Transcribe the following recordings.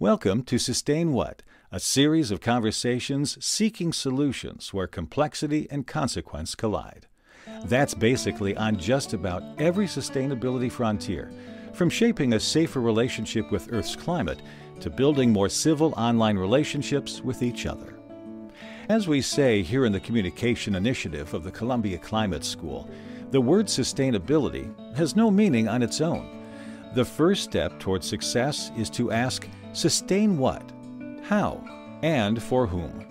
Welcome to Sustain What, a series of conversations seeking solutions where complexity and consequence collide. That's basically on just about every sustainability frontier, from shaping a safer relationship with Earth's climate to building more civil online relationships with each other. As we say here in the Communication Initiative of the Columbia Climate School, the word sustainability has no meaning on its own. The first step toward success is to ask, sustain what? How? And for whom?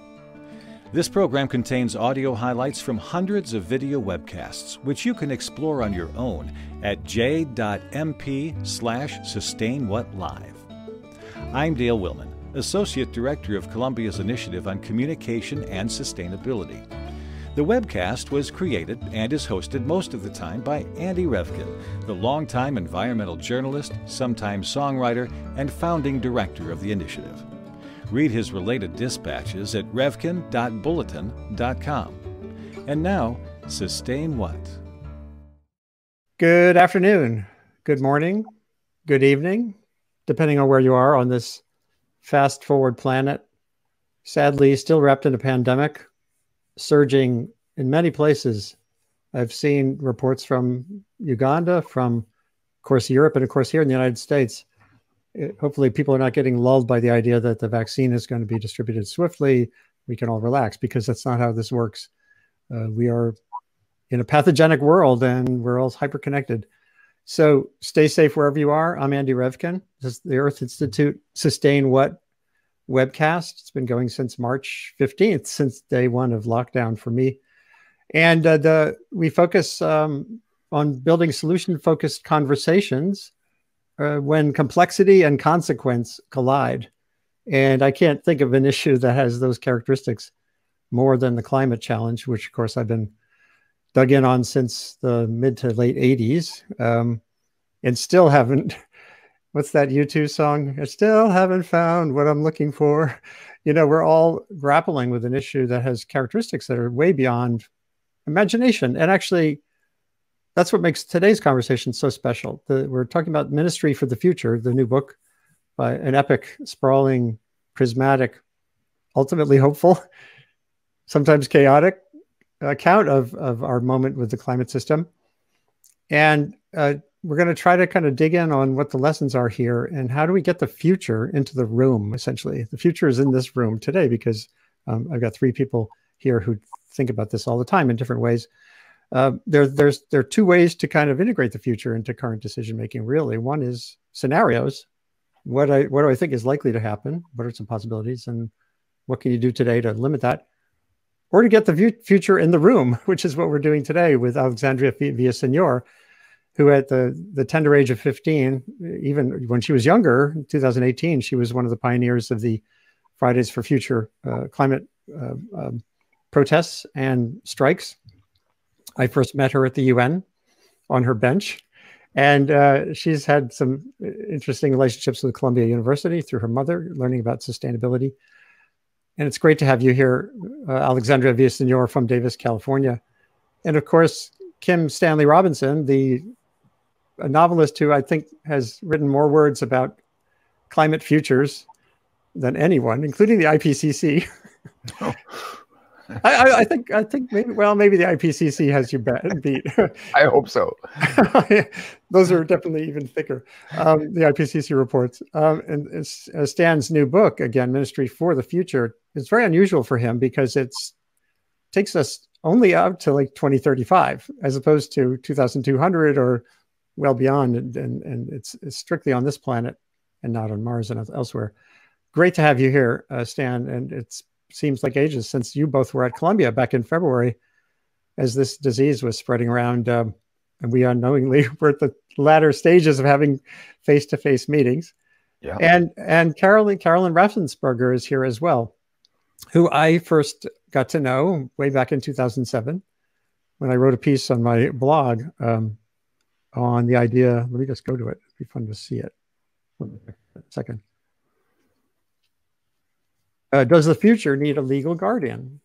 This program contains audio highlights from hundreds of video webcasts, which you can explore on your own at j.mp slash sustainwhatlive. I'm Dale Willman, Associate Director of Columbia's Initiative on Communication and Sustainability. The webcast was created and is hosted most of the time by Andy Revkin, the longtime environmental journalist, sometime songwriter, and founding director of the initiative. Read his related dispatches at revkin.bulletin.com. And now, sustain what? Good afternoon, good morning, good evening, depending on where you are on this fast forward planet. Sadly, still wrapped in a pandemic, surging in many places. I've seen reports from Uganda, from, of course, Europe, and of course, here in the United States it, hopefully people are not getting lulled by the idea that the vaccine is going to be distributed swiftly. We can all relax because that's not how this works. Uh, we are in a pathogenic world and we're all hyperconnected. So stay safe wherever you are. I'm Andy Revkin. This is the Earth Institute Sustain What webcast. It's been going since March 15th, since day one of lockdown for me. And uh, the we focus um, on building solution focused conversations uh, when complexity and consequence collide. And I can't think of an issue that has those characteristics more than the climate challenge, which, of course, I've been dug in on since the mid to late 80s um, and still haven't. What's that U2 song? I still haven't found what I'm looking for. You know, we're all grappling with an issue that has characteristics that are way beyond imagination and actually that's what makes today's conversation so special. The, we're talking about Ministry for the Future, the new book by an epic, sprawling, prismatic, ultimately hopeful, sometimes chaotic account of, of our moment with the climate system. And uh, we're going to try to kind of dig in on what the lessons are here and how do we get the future into the room, essentially. The future is in this room today because um, I've got three people here who think about this all the time in different ways. Uh, there, there's there are two ways to kind of integrate the future into current decision making. Really, one is scenarios. What I what do I think is likely to happen? What are some possibilities, and what can you do today to limit that, or to get the future in the room, which is what we're doing today with Alexandria Villaseñor, who at the the tender age of 15, even when she was younger, 2018, she was one of the pioneers of the Fridays for Future uh, climate uh, um, protests and strikes I first met her at the UN on her bench. And uh, she's had some interesting relationships with Columbia University through her mother, learning about sustainability. And it's great to have you here, uh, Alexandria Villaseñor from Davis, California. And of course, Kim Stanley Robinson, the novelist who I think has written more words about climate futures than anyone, including the IPCC. Oh. I, I, think I think maybe well maybe the IPCC has you beat. I hope so. Those are definitely even thicker. Um, the IPCC reports um, and uh, Stan's new book again, Ministry for the Future. It's very unusual for him because it's takes us only up to like 2035 as opposed to 2200 or well beyond, and, and, and it's, it's strictly on this planet and not on Mars and elsewhere. Great to have you here, uh, Stan, and it seems like ages since you both were at Columbia back in February as this disease was spreading around. Um, and we unknowingly were at the latter stages of having face to face meetings. Yeah. And and Carolyn Carolyn Raffensperger is here as well, who I first got to know way back in 2007 when I wrote a piece on my blog um, on the idea. Let me just go to it. It'd be fun to see it. Second uh, does the future need a legal guardian?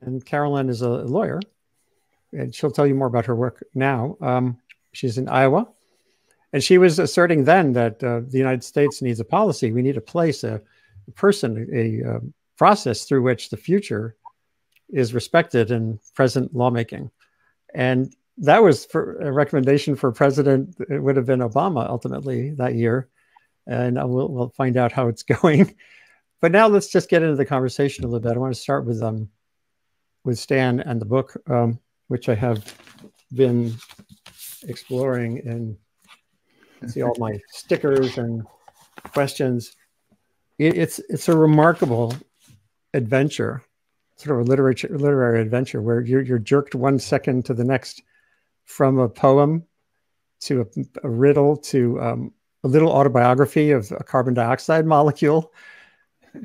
And Carolyn is a lawyer, and she'll tell you more about her work now. Um, she's in Iowa, And she was asserting then that uh, the United States needs a policy. We need a place, a, a person, a, a process through which the future is respected in present lawmaking. And that was for a recommendation for president. It would have been Obama ultimately that year. And we'll, we'll find out how it's going. But now let's just get into the conversation a little bit. I want to start with um, with Stan and the book, um, which I have been exploring and see all my stickers and questions. It, it's it's a remarkable adventure, sort of a literature literary adventure where you're you're jerked one second to the next from a poem to a, a riddle to um, a little autobiography of a carbon dioxide molecule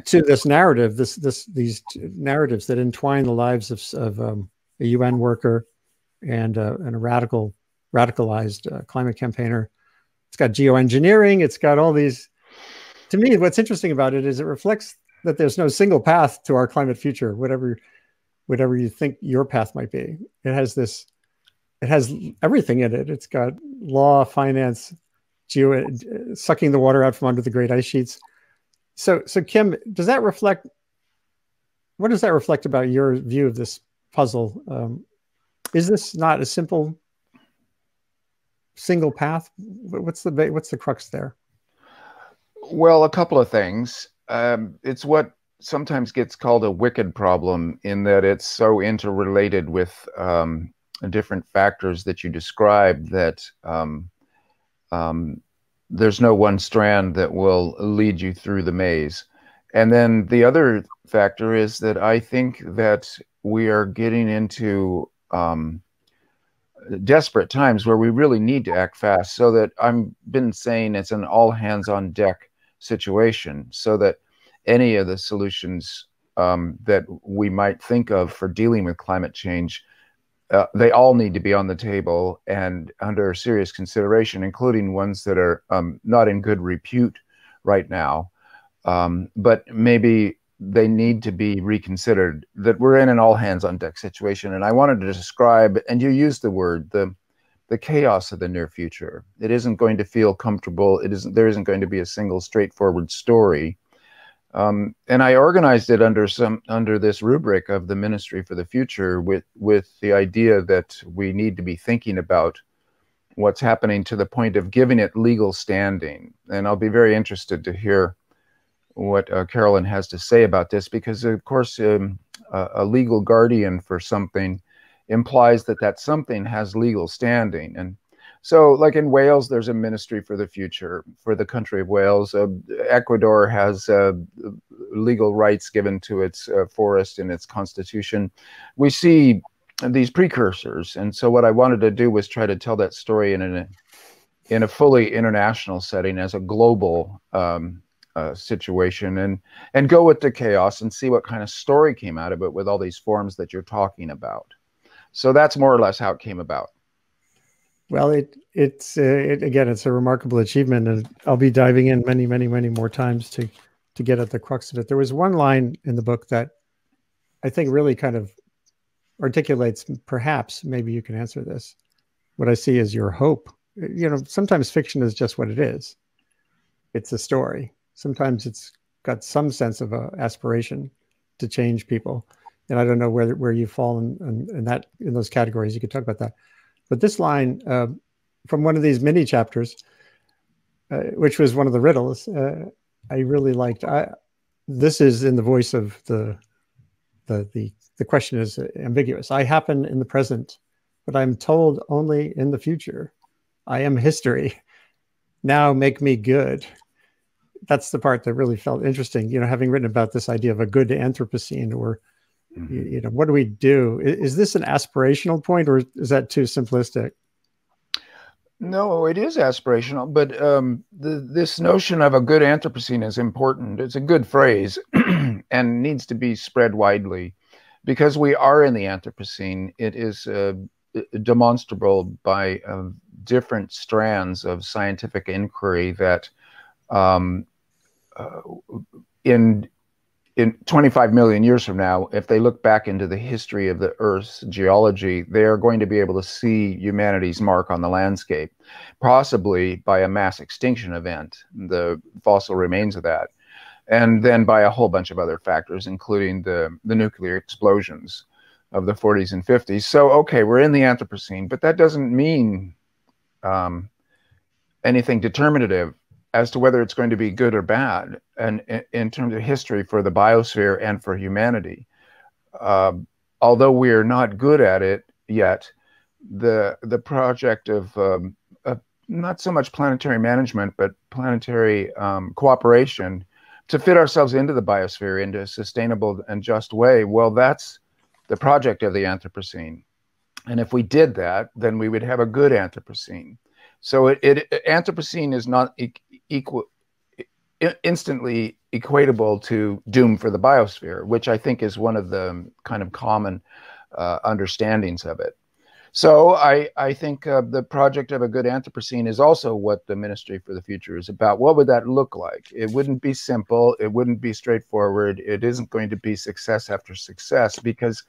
to this narrative, this this these narratives that entwine the lives of, of um, a UN worker and uh, and a radical radicalized uh, climate campaigner. It's got geoengineering. It's got all these. To me, what's interesting about it is it reflects that there's no single path to our climate future. Whatever, whatever you think your path might be, it has this. It has everything in it. It's got law, finance, geo, sucking the water out from under the great ice sheets so, so Kim, does that reflect? What does that reflect about your view of this puzzle? Um, is this not a simple single path? What's the what's the crux there? Well, a couple of things. Um, it's what sometimes gets called a wicked problem in that it's so interrelated with um, different factors that you describe that um, um there's no one strand that will lead you through the maze. And then the other factor is that I think that we are getting into um, desperate times where we really need to act fast. So that I've been saying it's an all hands on deck situation, so that any of the solutions um, that we might think of for dealing with climate change uh, they all need to be on the table and under serious consideration, including ones that are um, not in good repute right now. Um, but maybe they need to be reconsidered. That we're in an all hands on deck situation, and I wanted to describe, and you used the word the the chaos of the near future. It isn't going to feel comfortable. It isn't. There isn't going to be a single straightforward story. Um, and I organized it under some under this rubric of the Ministry for the Future, with with the idea that we need to be thinking about what's happening to the point of giving it legal standing. And I'll be very interested to hear what uh, Carolyn has to say about this, because of course, um, a legal guardian for something implies that that something has legal standing, and so, like in Wales, there's a ministry for the future for the country of Wales. Uh, Ecuador has uh, legal rights given to its uh, forest in its constitution. We see these precursors, and so what I wanted to do was try to tell that story in a in a fully international setting as a global um, uh, situation, and and go with the chaos and see what kind of story came out of it with all these forms that you're talking about. So that's more or less how it came about. Well, it it's uh, it, again, it's a remarkable achievement, and I'll be diving in many, many, many more times to to get at the crux of it. There was one line in the book that I think really kind of articulates, perhaps, maybe you can answer this. What I see is your hope. You know, sometimes fiction is just what it is. It's a story. Sometimes it's got some sense of a aspiration to change people, and I don't know where where you fall in, in, in that in those categories. You could talk about that. But this line uh, from one of these mini chapters, uh, which was one of the riddles, uh, I really liked. I, this is in the voice of the, the the the question is ambiguous. I happen in the present, but I'm told only in the future. I am history. Now make me good. That's the part that really felt interesting. You know, having written about this idea of a good Anthropocene or Mm-hmm. You, know, what do we do? Is, is this an aspirational point, or is that too simplistic? No, it is aspirational, but um, the, this notion of a good Anthropocene is important. It's a good phrase and needs to be spread widely because we are in the Anthropocene. It is uh, demonstrable by uh, different strands of scientific inquiry that um, uh, in in 25 million years from now, if they look back into the history of the Earth's geology, they are going to be able to see humanity's mark on the landscape, possibly by a mass extinction event, the fossil remains of that, and then by a whole bunch of other factors, including the, the nuclear explosions of the 40s and 50s. So, okay, we're in the Anthropocene, but that doesn't mean um, anything determinative as to whether it's going to be good or bad, and in terms of history for the biosphere and for humanity. Uh, although we are not good at it yet, the the project of, um, not so much planetary management, but planetary um, cooperation to fit ourselves into the biosphere in a sustainable and just way. Well, that's the project of the Anthropocene. And if we did that, then we would have a good Anthropocene. So it, it Anthropocene is not equal instantly equatable to doom for the biosphere, which I think is one of the kind of common uh, understandings of it. So I, I think uh, the project of a good Anthropocene is also what the Ministry for the Future is about. What would that look like? It wouldn't be simple. It wouldn't be straightforward. It isn't going to be success after success because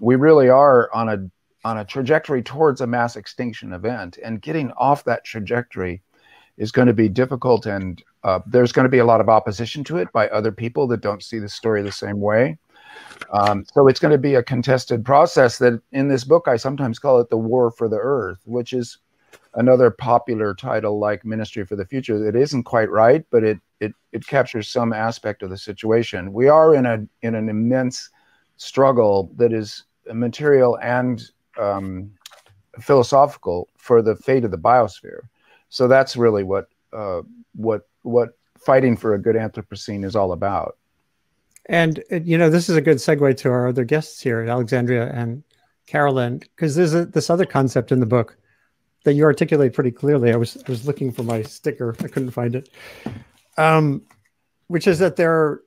we really are on a on a trajectory towards a mass extinction event, and getting off that trajectory is going to be difficult and uh, there's going to be a lot of opposition to it by other people that don't see the story the same way. Um, so it's going to be a contested process that in this book, I sometimes call it the war for the earth, which is another popular title like Ministry for the Future. It isn't quite right, but it, it, it captures some aspect of the situation. We are in, a, in an immense struggle that is material and um, philosophical for the fate of the biosphere. So that's really what uh, what what fighting for a good Anthropocene is all about. And uh, you know, this is a good segue to our other guests here, Alexandria and Carolyn, because there's a, this other concept in the book that you articulate pretty clearly. I was I was looking for my sticker, I couldn't find it. Um, which is that there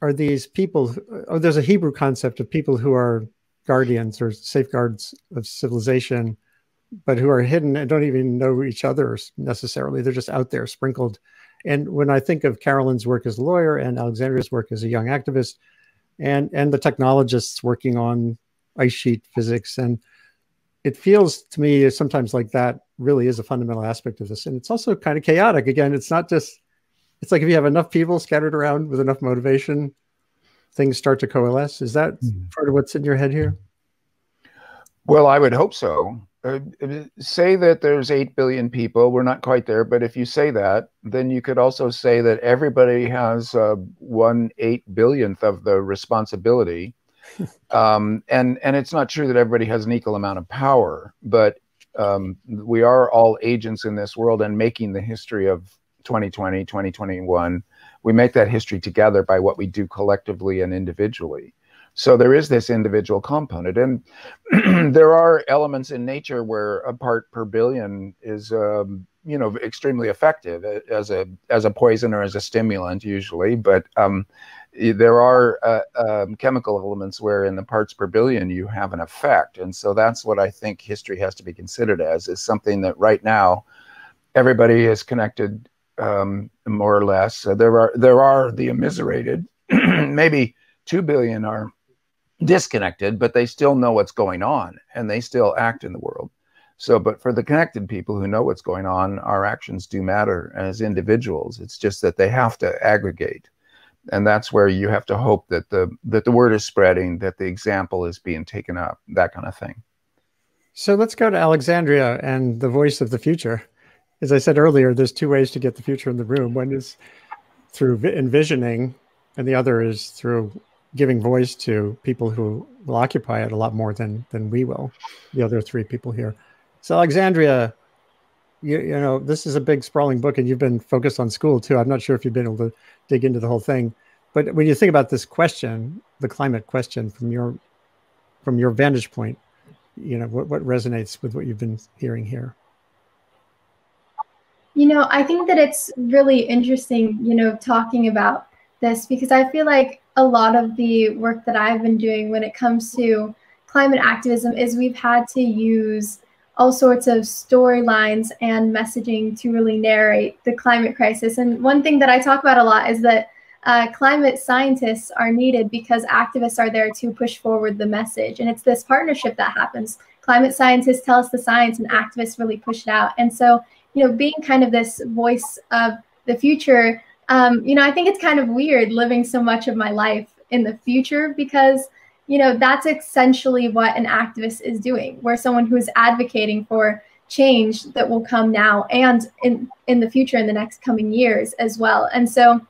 are these people. Oh, there's a Hebrew concept of people who are guardians or safeguards of civilization but who are hidden and don't even know each other necessarily. They're just out there sprinkled. And when I think of Carolyn's work as a lawyer and Alexandria's work as a young activist, and and the technologists working on ice sheet physics, and it feels to me sometimes like that really is a fundamental aspect of this. And it's also kind of chaotic. Again, it's not just. It's like if you have enough people scattered around with enough motivation, things start to coalesce. Is that mm-hmm. part of what's in your head here? Well, I would hope so uh, say that there's 8 billion people we're not quite there but if you say that then you could also say that everybody has uh, one eight billionth of the responsibility. Um, and and it's not true that everybody has an equal amount of power but um, we are all agents in this world and making the history of 2020 2021 we make that history together by what we do collectively and individually so there is this individual component, and there are elements in nature where a part per billion is, um, you know, extremely effective as a as a poison or as a stimulant usually. But um, there are uh, um, chemical elements where in the parts per billion you have an effect, and so that's what I think history has to be considered as is something that right now everybody is connected um, more or less. So there are there are the immiserated, maybe two billion are disconnected, but they still know what's going on and they still act in the world. So, but for the connected people who know what's going on, our actions do matter as individuals. It's just that they have to aggregate. And that's where you have to hope that the that the word is spreading, that the example is being taken up, that kind of thing. So let's go to Alexandria and the voice of the future. As I said earlier, there's two ways to get the future in the room. One is through envisioning, and the other is through giving voice to people who will occupy it a lot more than than we will, the other three people here. So Alexandria, you, you know, this is a big sprawling book and you've been focused on school too. I'm not sure if you've been able to dig into the whole thing. But when you think about this question, the climate question from your from your vantage point, you know, what, what resonates with what you've been hearing here? You know, I think that it's really interesting, you know, talking about this because I feel like a lot of the work that I've been doing when it comes to climate activism is we've had to use all sorts of storylines and messaging to really narrate the climate crisis. And one thing that I talk about a lot is that uh, climate scientists are needed because activists are there to push forward the message. And it's this partnership that happens. Climate scientists tell us the science, and activists really push it out. And so, you know, being kind of this voice of the future, um, you know, I think it's kind of weird living so much of my life in the future because you know that's essentially what an activist is doing. Where someone who is advocating for change that will come now and in in the future in the next coming years as well. And so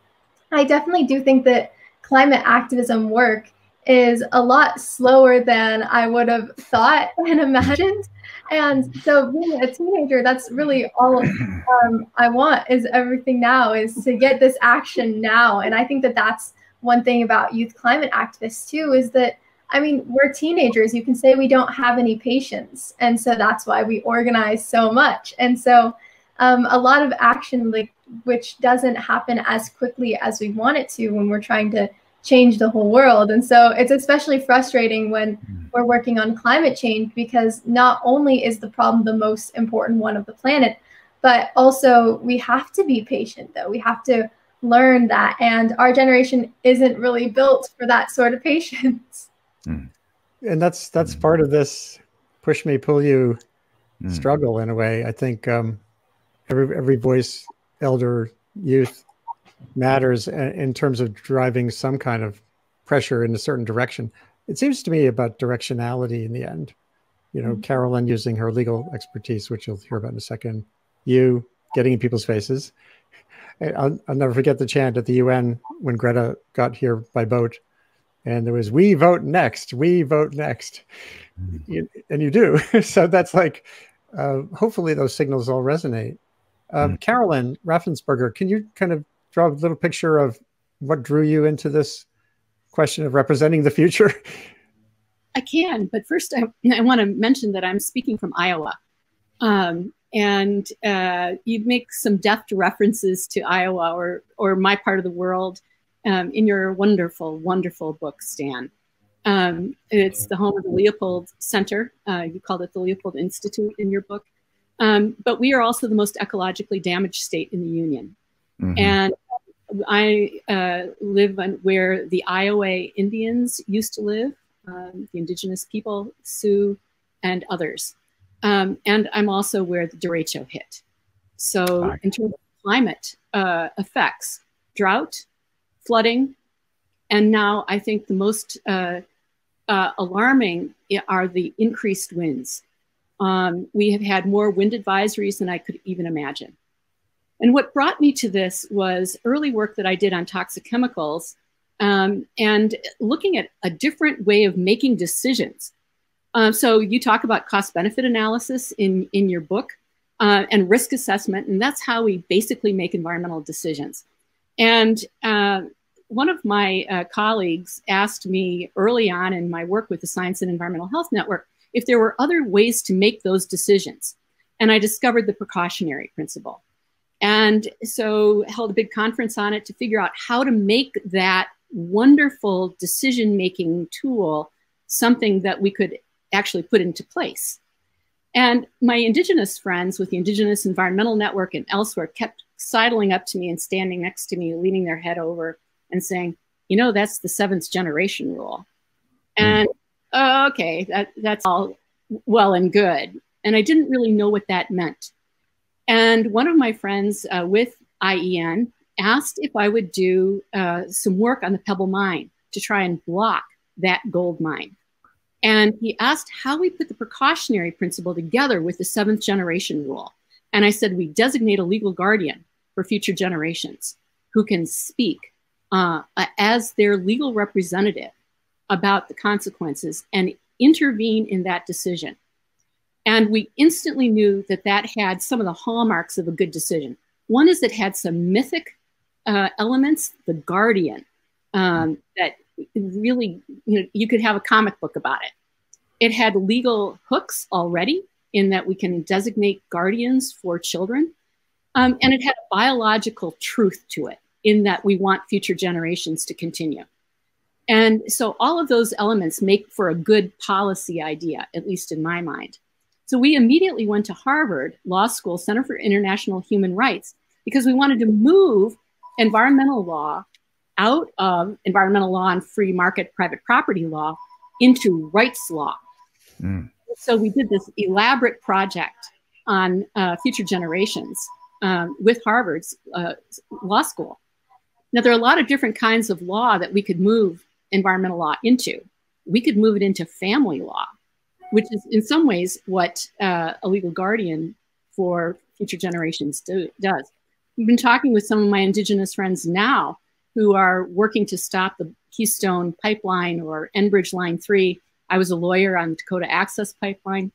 i definitely do think that climate activism work is a lot slower than i would have thought and imagined and so being a teenager that's really all um, i want is everything now is to get this action now and i think that that's one thing about youth climate activists too is that I mean, we're teenagers. You can say we don't have any patience. And so that's why we organize so much. And so um, a lot of action, like, which doesn't happen as quickly as we want it to when we're trying to change the whole world. And so it's especially frustrating when we're working on climate change because not only is the problem the most important one of the planet, but also we have to be patient, though. We have to learn that. And our generation isn't really built for that sort of patience. And that's that's part of this push me pull you mm. struggle in a way. I think um, every every voice, elder, youth matters in terms of driving some kind of pressure in a certain direction. It seems to me about directionality in the end. You know, mm-hmm. Carolyn using her legal expertise, which you'll hear about in a second. You getting in people's faces. I'll, I'll never forget the chant at the UN when Greta got here by boat and there was we vote next we vote next mm-hmm. and you do so that's like uh, hopefully those signals all resonate um, mm-hmm. carolyn raffensperger can you kind of draw a little picture of what drew you into this question of representing the future i can but first i, I want to mention that i'm speaking from iowa um, and uh, you make some deft references to iowa or, or my part of the world um, in your wonderful, wonderful book, Stan. Um, it's the home of the Leopold Center. Uh, you called it the Leopold Institute in your book. Um, but we are also the most ecologically damaged state in the Union. Mm-hmm. And I uh, live on, where the Iowa Indians used to live, um, the indigenous people, Sioux, and others. Um, and I'm also where the derecho hit. So, in terms of climate uh, effects, drought, flooding. And now I think the most uh, uh, alarming are the increased winds. Um, we have had more wind advisories than I could even imagine. And what brought me to this was early work that I did on toxic chemicals um, and looking at a different way of making decisions. Um, so you talk about cost benefit analysis in, in your book uh, and risk assessment, and that's how we basically make environmental decisions. And uh, one of my uh, colleagues asked me early on in my work with the Science and Environmental Health Network if there were other ways to make those decisions. And I discovered the precautionary principle. And so held a big conference on it to figure out how to make that wonderful decision making tool something that we could actually put into place. And my indigenous friends with the Indigenous Environmental Network and elsewhere kept sidling up to me and standing next to me, leaning their head over and saying, you know, that's the seventh generation rule. Hmm. And okay, that, that's all well and good. And I didn't really know what that meant. And one of my friends uh, with IEN asked if I would do uh, some work on the Pebble Mine to try and block that gold mine. And he asked how we put the precautionary principle together with the seventh generation rule. And I said, we designate a legal guardian for future generations who can speak uh, as their legal representative about the consequences and intervene in that decision. And we instantly knew that that had some of the hallmarks of a good decision. One is it had some mythic uh, elements, the guardian, um, that really, you know, you could have a comic book about it. It had legal hooks already in that we can designate guardians for children. Um, and it had a biological truth to it in that we want future generations to continue. And so all of those elements make for a good policy idea, at least in my mind. So we immediately went to Harvard Law School Center for International Human Rights because we wanted to move environmental law out of environmental law and free market private property law into rights law. Mm. So we did this elaborate project on uh, future generations um, with Harvard's uh, law school. Now, there are a lot of different kinds of law that we could move environmental law into. We could move it into family law, which is in some ways what uh, a legal guardian for future generations do, does. We've been talking with some of my indigenous friends now who are working to stop the Keystone Pipeline or Enbridge Line 3. I was a lawyer on the Dakota Access Pipeline.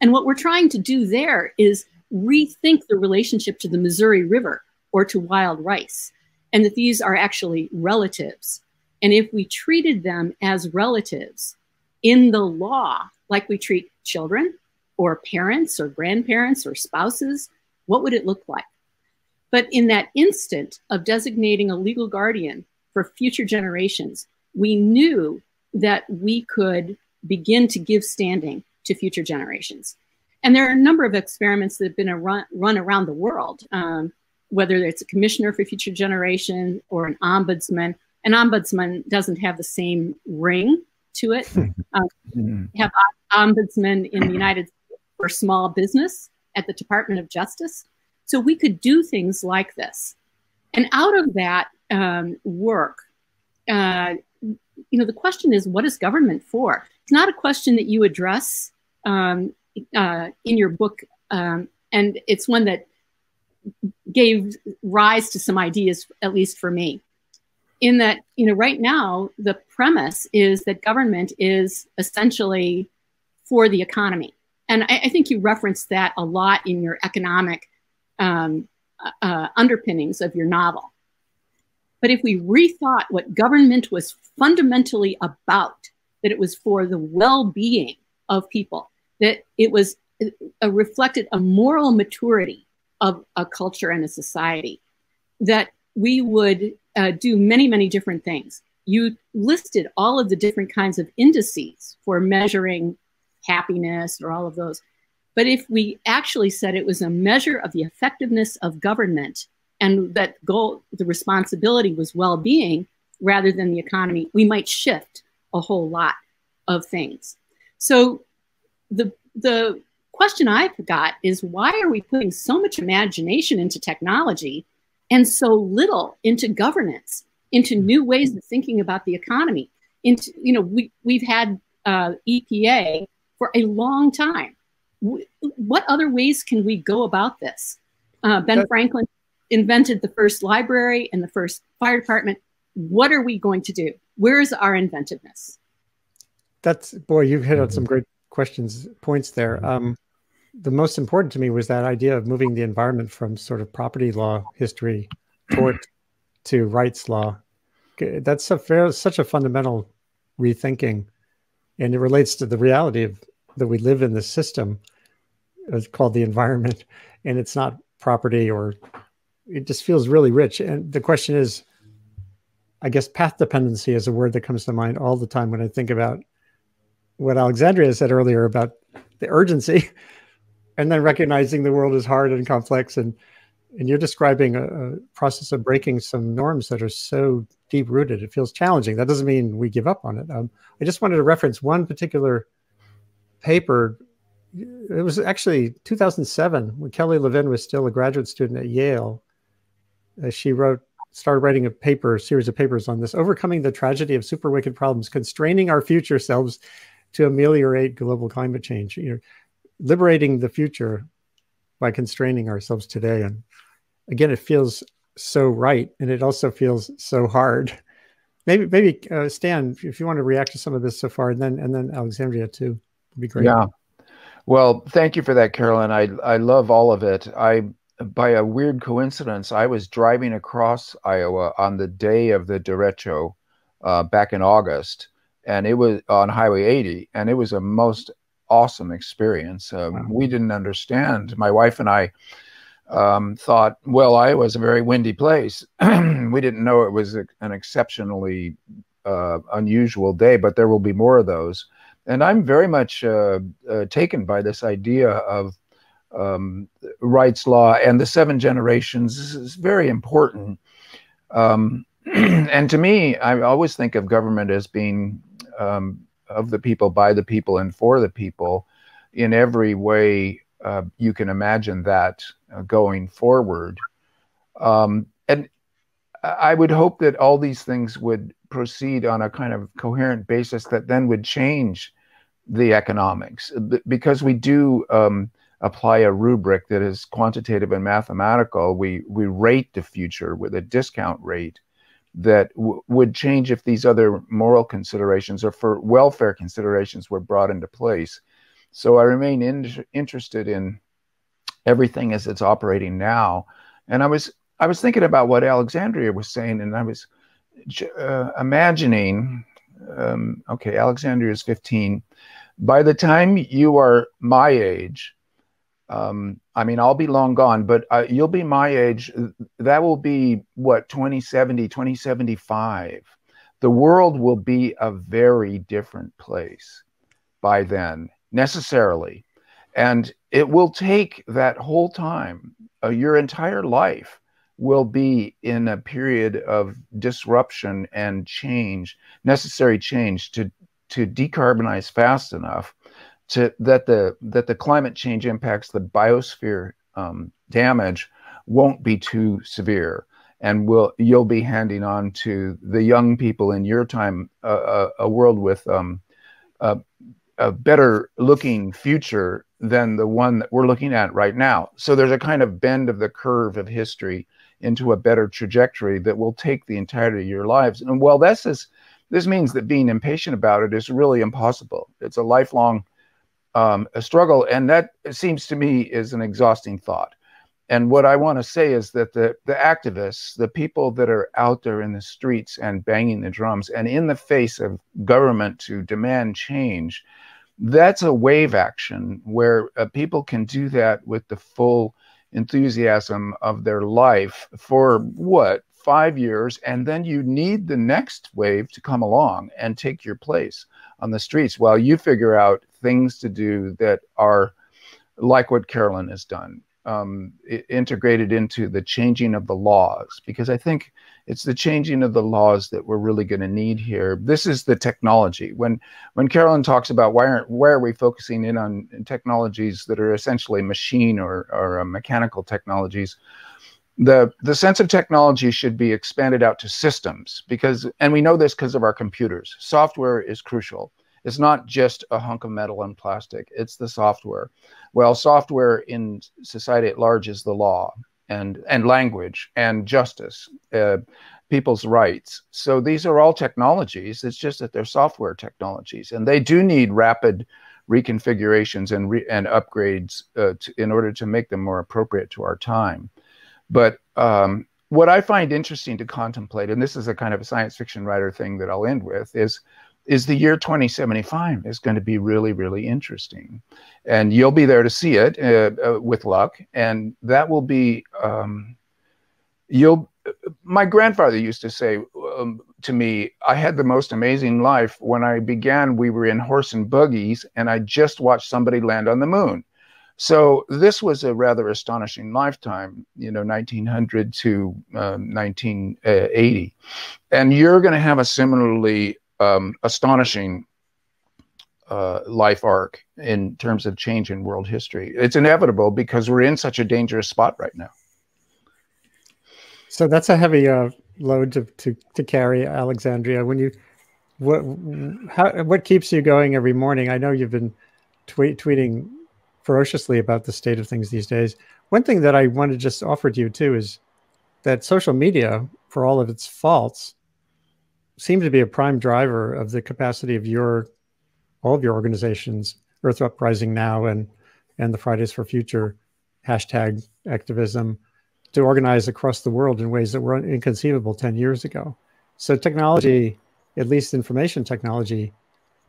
And what we're trying to do there is rethink the relationship to the Missouri River or to wild rice, and that these are actually relatives. And if we treated them as relatives in the law, like we treat children or parents or grandparents or spouses, what would it look like? But in that instant of designating a legal guardian for future generations, we knew that we could begin to give standing to future generations. And there are a number of experiments that have been run, run around the world, um, whether it's a commissioner for future generation or an ombudsman. An ombudsman doesn't have the same ring to it. Um, mm-hmm. have ombudsman in the United States for small business at the Department of Justice. So we could do things like this. And out of that um, work, uh, you know, the question is, what is government for? It's not a question that you address um, uh, in your book, um, and it's one that gave rise to some ideas, at least for me. In that, you know, right now the premise is that government is essentially for the economy, and I, I think you referenced that a lot in your economic um, uh, underpinnings of your novel. But if we rethought what government was fundamentally about, that it was for the well being of people, that it was a, reflected a moral maturity of a culture and a society, that we would uh, do many, many different things. You listed all of the different kinds of indices for measuring happiness or all of those. But if we actually said it was a measure of the effectiveness of government and that goal, the responsibility was well being rather than the economy, we might shift a whole lot of things. So the, the question I've got is why are we putting so much imagination into technology and so little into governance, into new ways of thinking about the economy? Into, you know, we, we've had uh, EPA for a long time what other ways can we go about this? Uh, ben Franklin invented the first library and the first fire department. What are we going to do? Where is our inventiveness? That's boy, you've hit on some great questions, points there. Um, the most important to me was that idea of moving the environment from sort of property law history toward to rights law. That's a fair, such a fundamental rethinking, and it relates to the reality of that we live in this system it's called the environment and it's not property or it just feels really rich and the question is i guess path dependency is a word that comes to mind all the time when i think about what alexandria said earlier about the urgency and then recognizing the world is hard and complex and and you're describing a, a process of breaking some norms that are so deep rooted it feels challenging that doesn't mean we give up on it um, i just wanted to reference one particular paper it was actually 2007 when Kelly Levin was still a graduate student at Yale. Uh, she wrote, started writing a paper, a series of papers on this, overcoming the tragedy of super wicked problems, constraining our future selves to ameliorate global climate change. You know, liberating the future by constraining ourselves today. And again, it feels so right, and it also feels so hard. Maybe, maybe uh, Stan, if you want to react to some of this so far, and then and then Alexandria too, would be great. Yeah. Well, thank you for that, Carolyn. I I love all of it. I by a weird coincidence, I was driving across Iowa on the day of the derecho uh, back in August, and it was on Highway 80, and it was a most awesome experience. Um, wow. We didn't understand. My wife and I um, thought, well, Iowa is a very windy place. we didn't know it was a, an exceptionally uh, unusual day, but there will be more of those and I'm very much uh, uh, taken by this idea of um, rights law and the seven generations. This is very important. Um, and to me, I always think of government as being um, of the people, by the people, and for the people in every way uh, you can imagine that uh, going forward. Um, and I would hope that all these things would proceed on a kind of coherent basis that then would change the economics because we do um, apply a rubric that is quantitative and mathematical. We we rate the future with a discount rate that would change if these other moral considerations or for welfare considerations were brought into place. So I remain in, interested in everything as it's operating now. And I was I was thinking about what Alexandria was saying, and I was uh, imagining. Um, okay, Alexandria is 15. By the time you are my age, um, I mean, I'll be long gone, but uh, you'll be my age. That will be what, 2070, 2075. The world will be a very different place by then, necessarily. And it will take that whole time, uh, your entire life will be in a period of disruption and change, necessary change to, to decarbonize fast enough to that the that the climate change impacts the biosphere um, damage won't be too severe and will you'll be handing on to the young people in your time uh, a, a, world with um, a, a, better looking future than the one that we're looking at right now. So there's a kind of bend of the curve of history into a better trajectory that will take the entirety of your lives. And well this is this means that being impatient about it is really impossible. It's a lifelong um, a struggle. And that seems to me is an exhausting thought. And what I want to say is that the, the activists, the people that are out there in the streets and banging the drums and in the face of government to demand change, that's a wave action where uh, people can do that with the full enthusiasm of their life for what five years and then you need the next wave to come along and take your place on the streets while you figure out things to do that are like what Carolyn has done, um, integrated into the changing of the laws, because I think it's the changing of the laws that we're really going to need here. This is the technology. When when Carolyn talks about why aren't why are we focusing in on technologies that are essentially machine or or uh, mechanical technologies, the the sense of technology should be expanded out to systems because and we know this because of our computers. Software is crucial it's not just a hunk of metal and plastic, it's the software. Well, software in society at large is the law and, and language and justice, uh, people's rights. So these are all technologies. It's just that they're software technologies and they do need rapid reconfigurations and, re- and upgrades uh, to, in order to make them more appropriate to our time. But um, what I find interesting to contemplate, and this is a kind of a science fiction writer thing that I'll end with, is is the year 2075 is going to be really, really interesting. And you'll be there to see it uh, uh, with luck. And that will be, um, you'll, my grandfather used to say um, to me, I had the most amazing life. When I began, we were in horse and buggies, and I just watched somebody land on the moon. So this was a rather astonishing lifetime, you know, 1900 to um, 1980. And you're going to have a similarly um, astonishing uh, life arc in terms of change in world history. It's inevitable because we're in such a dangerous spot right now. So that's a heavy uh, load to, to, to carry, Alexandria. When you what how what keeps you going every morning? I know you've been tweet, tweeting ferociously about the state of things these days. One thing that I want to just offer to you too is that social media, for all of its faults, seem to be a prime driver of the capacity of your all of your organizations, Earth Uprising Now and and the Fridays for Future hashtag activism, to organize across the world in ways that were inconceivable 10 years ago. So technology, at least information technology,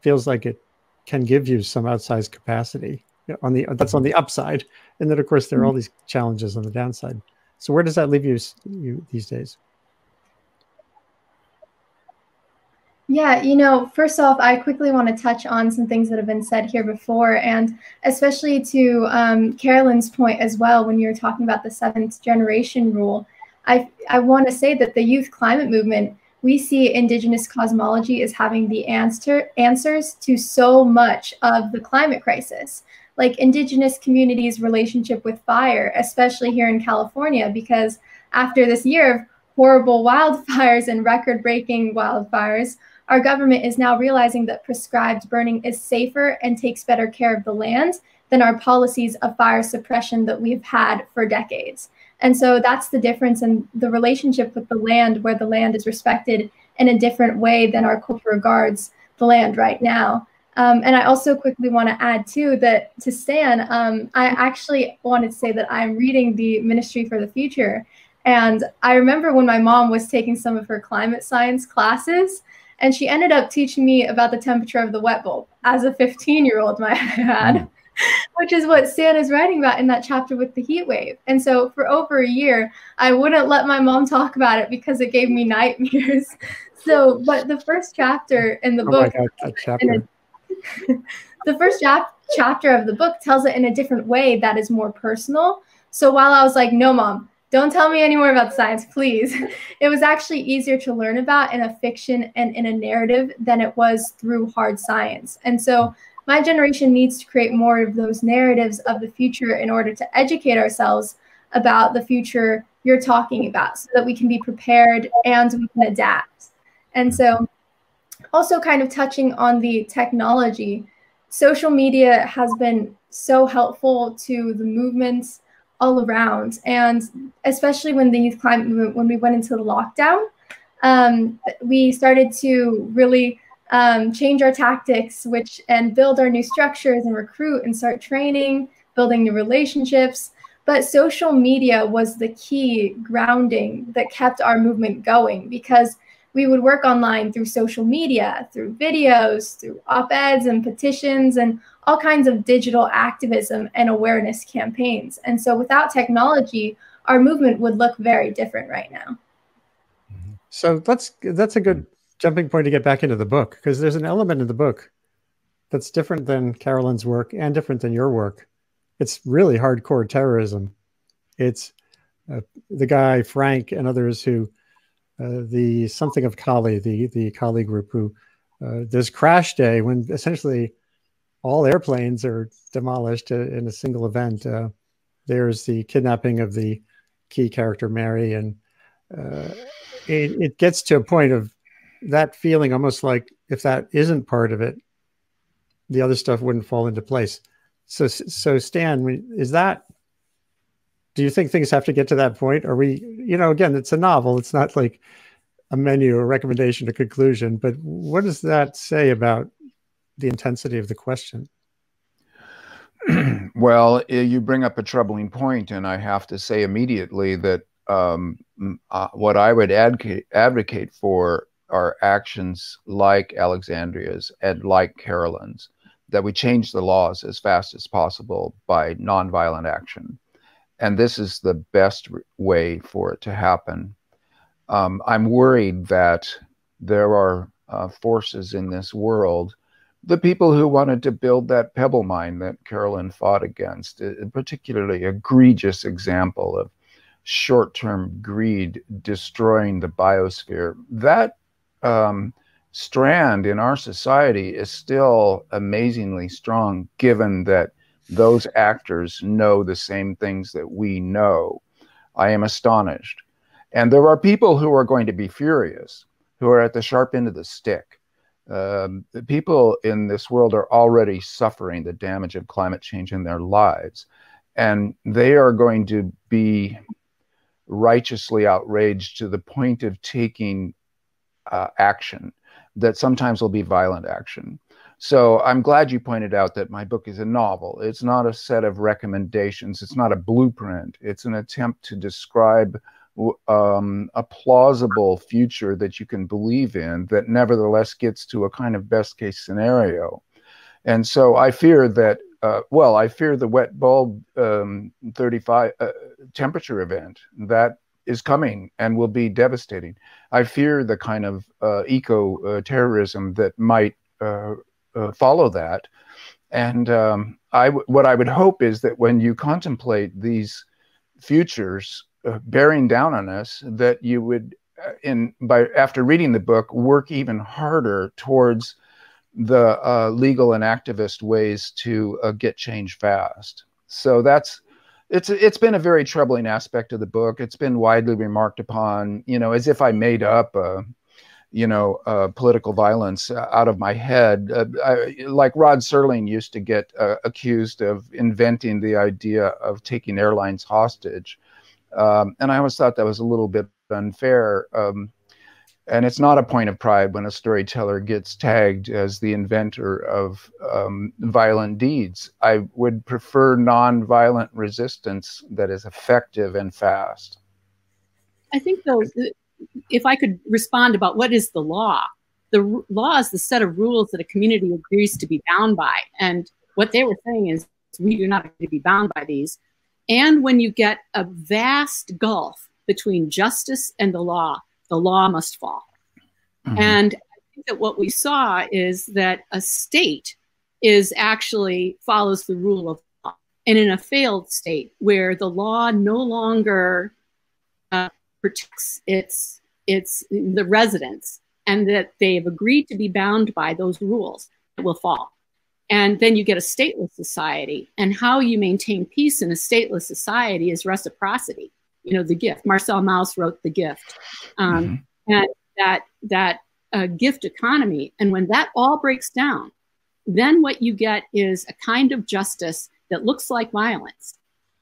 feels like it can give you some outsized capacity on the that's on the upside. And then of course there are all mm-hmm. these challenges on the downside. So where does that leave you, you these days? Yeah, you know, first off, I quickly want to touch on some things that have been said here before, and especially to um, Carolyn's point as well, when you were talking about the seventh generation rule. I, I want to say that the youth climate movement, we see indigenous cosmology as having the answer, answers to so much of the climate crisis. Like indigenous communities' relationship with fire, especially here in California, because after this year of horrible wildfires and record breaking wildfires, our government is now realizing that prescribed burning is safer and takes better care of the land than our policies of fire suppression that we've had for decades. And so that's the difference in the relationship with the land, where the land is respected in a different way than our culture regards the land right now. Um, and I also quickly want to add too that to Stan, um, I actually wanted to say that I'm reading the Ministry for the Future. And I remember when my mom was taking some of her climate science classes, and she ended up teaching me about the temperature of the wet bulb as a 15 year old, my had. Mm. which is what Stan is writing about in that chapter with the heat wave. And so for over a year, I wouldn't let my mom talk about it because it gave me nightmares. So, but the first chapter in the oh book, a, the first chap- chapter of the book tells it in a different way that is more personal. So while I was like, no, mom, don't tell me any more about science, please. It was actually easier to learn about in a fiction and in a narrative than it was through hard science. And so my generation needs to create more of those narratives of the future in order to educate ourselves about the future you're talking about so that we can be prepared and we can adapt. And so, also kind of touching on the technology, social media has been so helpful to the movements all around. And especially when the youth climate movement, when we went into the lockdown, um, we started to really um, change our tactics, which and build our new structures and recruit and start training, building new relationships. But social media was the key grounding that kept our movement going because we would work online through social media, through videos, through op eds and petitions, and all kinds of digital activism and awareness campaigns. And so without technology, our movement would look very different right now. So that's that's a good jumping point to get back into the book because there's an element in the book that's different than Carolyn's work and different than your work. It's really hardcore terrorism. It's uh, the guy Frank and others who uh, the something of Kali, the the Kali group who uh, there's crash day when essentially all airplanes are demolished in a single event. Uh, there's the kidnapping of the key character Mary, and uh, it, it gets to a point of that feeling almost like if that isn't part of it, the other stuff wouldn't fall into place. So, so Stan, is that? Do you think things have to get to that point? Are we, you know, again, it's a novel. It's not like a menu, a recommendation, a conclusion. But what does that say about the intensity of the question? well, you bring up a troubling point, and I have to say immediately that um, uh, what I would advocate, advocate for are actions like Alexandria's and like Carolyn's, that we change the laws as fast as possible by nonviolent action. And this is the best way for it to happen. Um, I'm worried that there are uh, forces in this world, the people who wanted to build that pebble mine that Carolyn fought against, a particularly egregious example of short term greed destroying the biosphere. That um, strand in our society is still amazingly strong, given that those actors know the same things that we know. I am astonished. And there are people who are going to be furious, who are at the sharp end of the stick. Um, the people in this world are already suffering the damage of climate change in their lives. And they are going to be righteously outraged to the point of taking uh, action that sometimes will be violent action. So I'm glad you pointed out that my book is a novel. It's not a set of recommendations. It's not a blueprint. It's an attempt to describe um, a plausible future that you can believe in that nevertheless gets to a kind of best case scenario. And so I fear that, uh, well, I fear the wet bulb um, 35 uh, temperature event that is coming and will be devastating. I fear the kind of uh, eco uh, terrorism that might uh, uh follow that. And um, what I would hope is that when you contemplate these futures, bearing down on us that you would uh, in by after reading the book work even harder towards the uh, legal and activist ways to uh, get change fast so that's it's it's been a very troubling aspect of the book it's been widely remarked upon you know as if i made up uh, you know, uh, political violence uh, out of my head. Uh, I, like Rod Serling used to get uh, accused of inventing the idea of taking airlines hostage. Um, and I always thought that was a little bit unfair. Um, and it's not a point of pride when a storyteller gets tagged as the inventor of um, violent deeds. I would prefer nonviolent resistance that is effective and fast. I think though if I could respond about what is the law, the law is the set of rules that a community agrees to be bound by. And what they were saying is, we do not agree to be bound by these. And when you get a vast gulf between justice and the law, the law must fall. Mm-hmm. And I think that what we saw is that a state is actually follows the rule of law. And in a failed state where the law no longer uh, protects its its the residents and that they've agreed to be bound by those rules, it will fall. And then you get a stateless society. And how you maintain peace in a stateless society is reciprocity. You know, the gift. Marcel Mauss wrote The Gift. Um, mm-hmm. And that, that uh, gift economy. And when that all breaks down, then what you get is a kind of justice that looks like violence,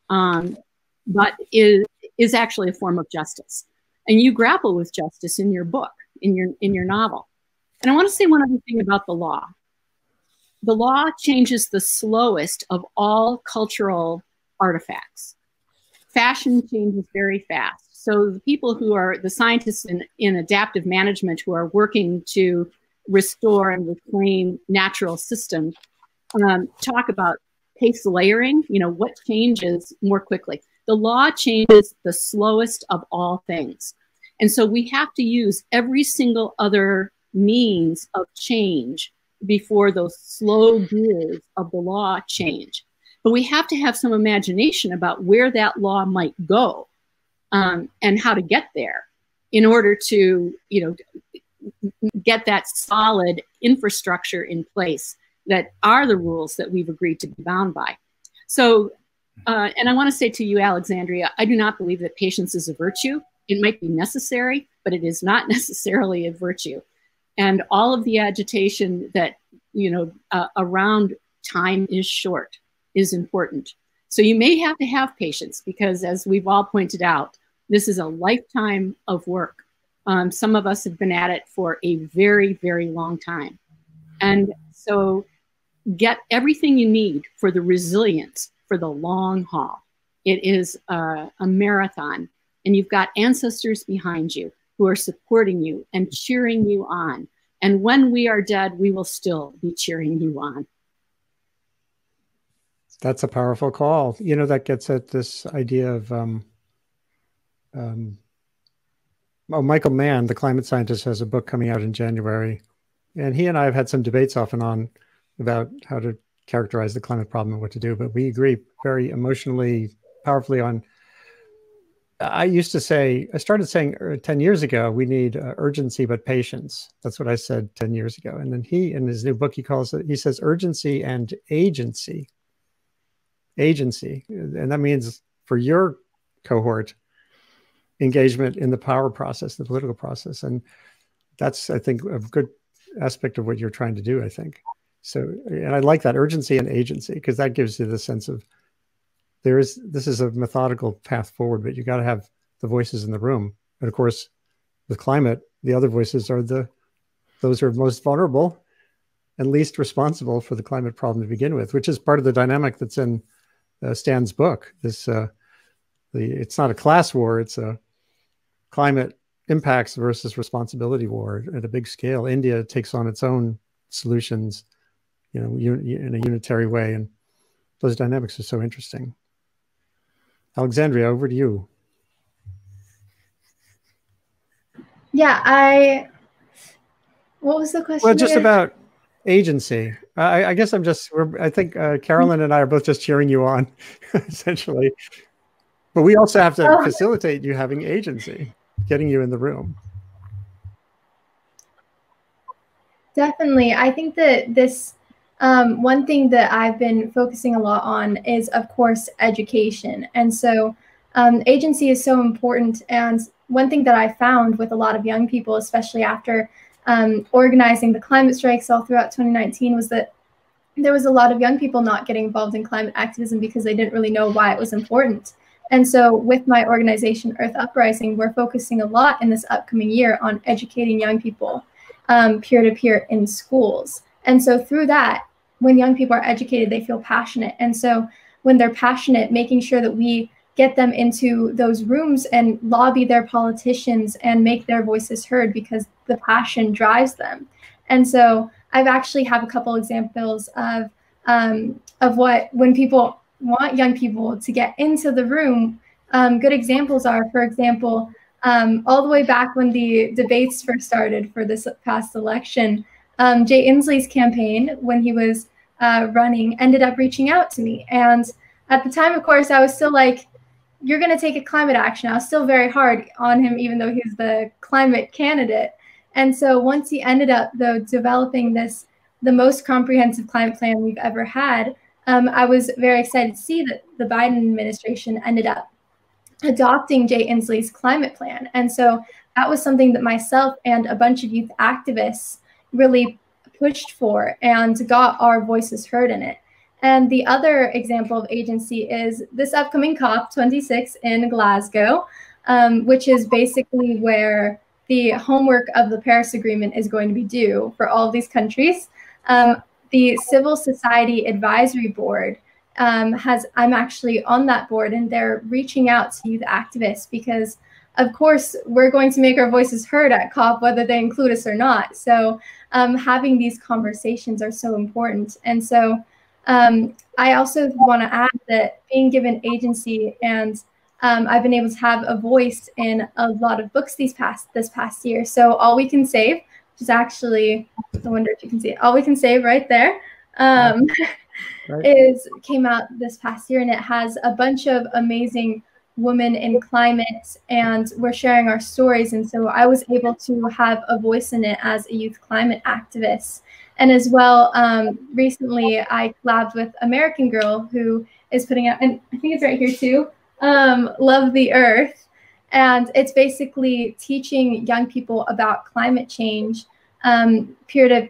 um, but is, is actually a form of justice. And you grapple with justice in your book, in your in your novel. And I want to say one other thing about the law. The law changes the slowest of all cultural artifacts. Fashion changes very fast. So the people who are the scientists in, in adaptive management who are working to restore and reclaim natural systems um, talk about pace layering, you know, what changes more quickly. The law changes the slowest of all things. And so we have to use every single other means of change before those slow gears of the law change. But we have to have some imagination about where that law might go um, and how to get there in order to, you know, get that solid infrastructure in place that are the rules that we've agreed to be bound by. So uh, and I want to say to you, Alexandria, I do not believe that patience is a virtue. It might be necessary, but it is not necessarily a virtue. And all of the agitation that, you know, uh, around time is short is important. So you may have to have patience because, as we've all pointed out, this is a lifetime of work. Um, some of us have been at it for a very, very long time. And so get everything you need for the resilience for the long haul. It is a, a marathon, and you've got ancestors behind you who are supporting you and cheering you on. And when we are dead, we will still be cheering you on. That's a powerful call. You know, that gets at this idea of, um, um, oh, Michael Mann, the climate scientist, has a book coming out in January. And he and I have had some debates off and on about how to characterize the climate problem and what to do, but we agree very emotionally, powerfully on. I used to say, I started saying uh, 10 years ago, we need uh, urgency but patience. That's what I said 10 years ago. And then he, in his new book, he calls it, he says urgency and agency. Agency. And that means for your cohort, engagement in the power process, the political process. And that's, I think, a good aspect of what you're trying to do, I think. So, and I like that urgency and agency because that gives you the sense of there is this is a methodical path forward, but you got to have the voices in the room. And of course, with climate, the other voices are the those who are most vulnerable and least responsible for the climate problem to begin with, which is part of the dynamic that's in uh, Stan's book. This uh, the it's not a class war; it's a climate impacts versus responsibility war at a big scale. India takes on its own solutions you know, in a unitary way. And those dynamics are so interesting. Alexandria, over to you. Yeah, I. What was the question? Well, just about agency. I, I, guess I'm just. I think uh, Carolyn and I are both just cheering you on, essentially. But we also have to oh. facilitate you having agency, getting you in the room. Definitely. I think that this um, one thing that I've been focusing a lot on is, of course, education. And so um, agency is so important. And one thing that I found with a lot of young people, especially after um, organizing the climate strikes all throughout 2019, was that there was a lot of young people not getting involved in climate activism because they didn't really know why it was important. And so, with my organization, Earth Uprising, we're focusing a lot in this upcoming year on educating young people peer to peer in schools. And so, through that, when young people are educated, they feel passionate. And so, when they're passionate, making sure that we get them into those rooms and lobby their politicians and make their voices heard because the passion drives them. And so, I've actually have a couple examples of um, of what when people want young people to get into the room. Um, good examples are, for example, um, all the way back when the debates first started for this past election, um, Jay Inslee's campaign, when he was uh, running, ended up reaching out to me. And at the time, of course, I was still like, you're going to take a climate action. I was still very hard on him, even though he's the climate candidate. And so once he ended up, though, developing this, the most comprehensive climate plan we've ever had, um, I was very excited to see that the Biden administration ended up adopting Jay Inslee's climate plan. And so that was something that myself and a bunch of youth activists really pushed for and got our voices heard in it. And the other example of agency is this upcoming COP26 in Glasgow, um, which is basically where the homework of the Paris Agreement is going to be due for all of these countries. Um, the Civil Society Advisory Board um, has I'm actually on that board, and they're reaching out to youth activists because, of course, we're going to make our voices heard at COP, whether they include us or not. So um, having these conversations are so important, and so um, I also want to add that being given agency and um, I've been able to have a voice in a lot of books these past this past year. So all we can save, which is actually I wonder if you can see it, all we can save right there. Um, right. is came out this past year and it has a bunch of amazing women in climate and we're sharing our stories. And so i was able to have a voice in it as a youth climate activist. And as well um, recently i collabed with american girl who is putting out and i think it's right here too um, love the earth. And it's basically teaching young people about climate change um, peer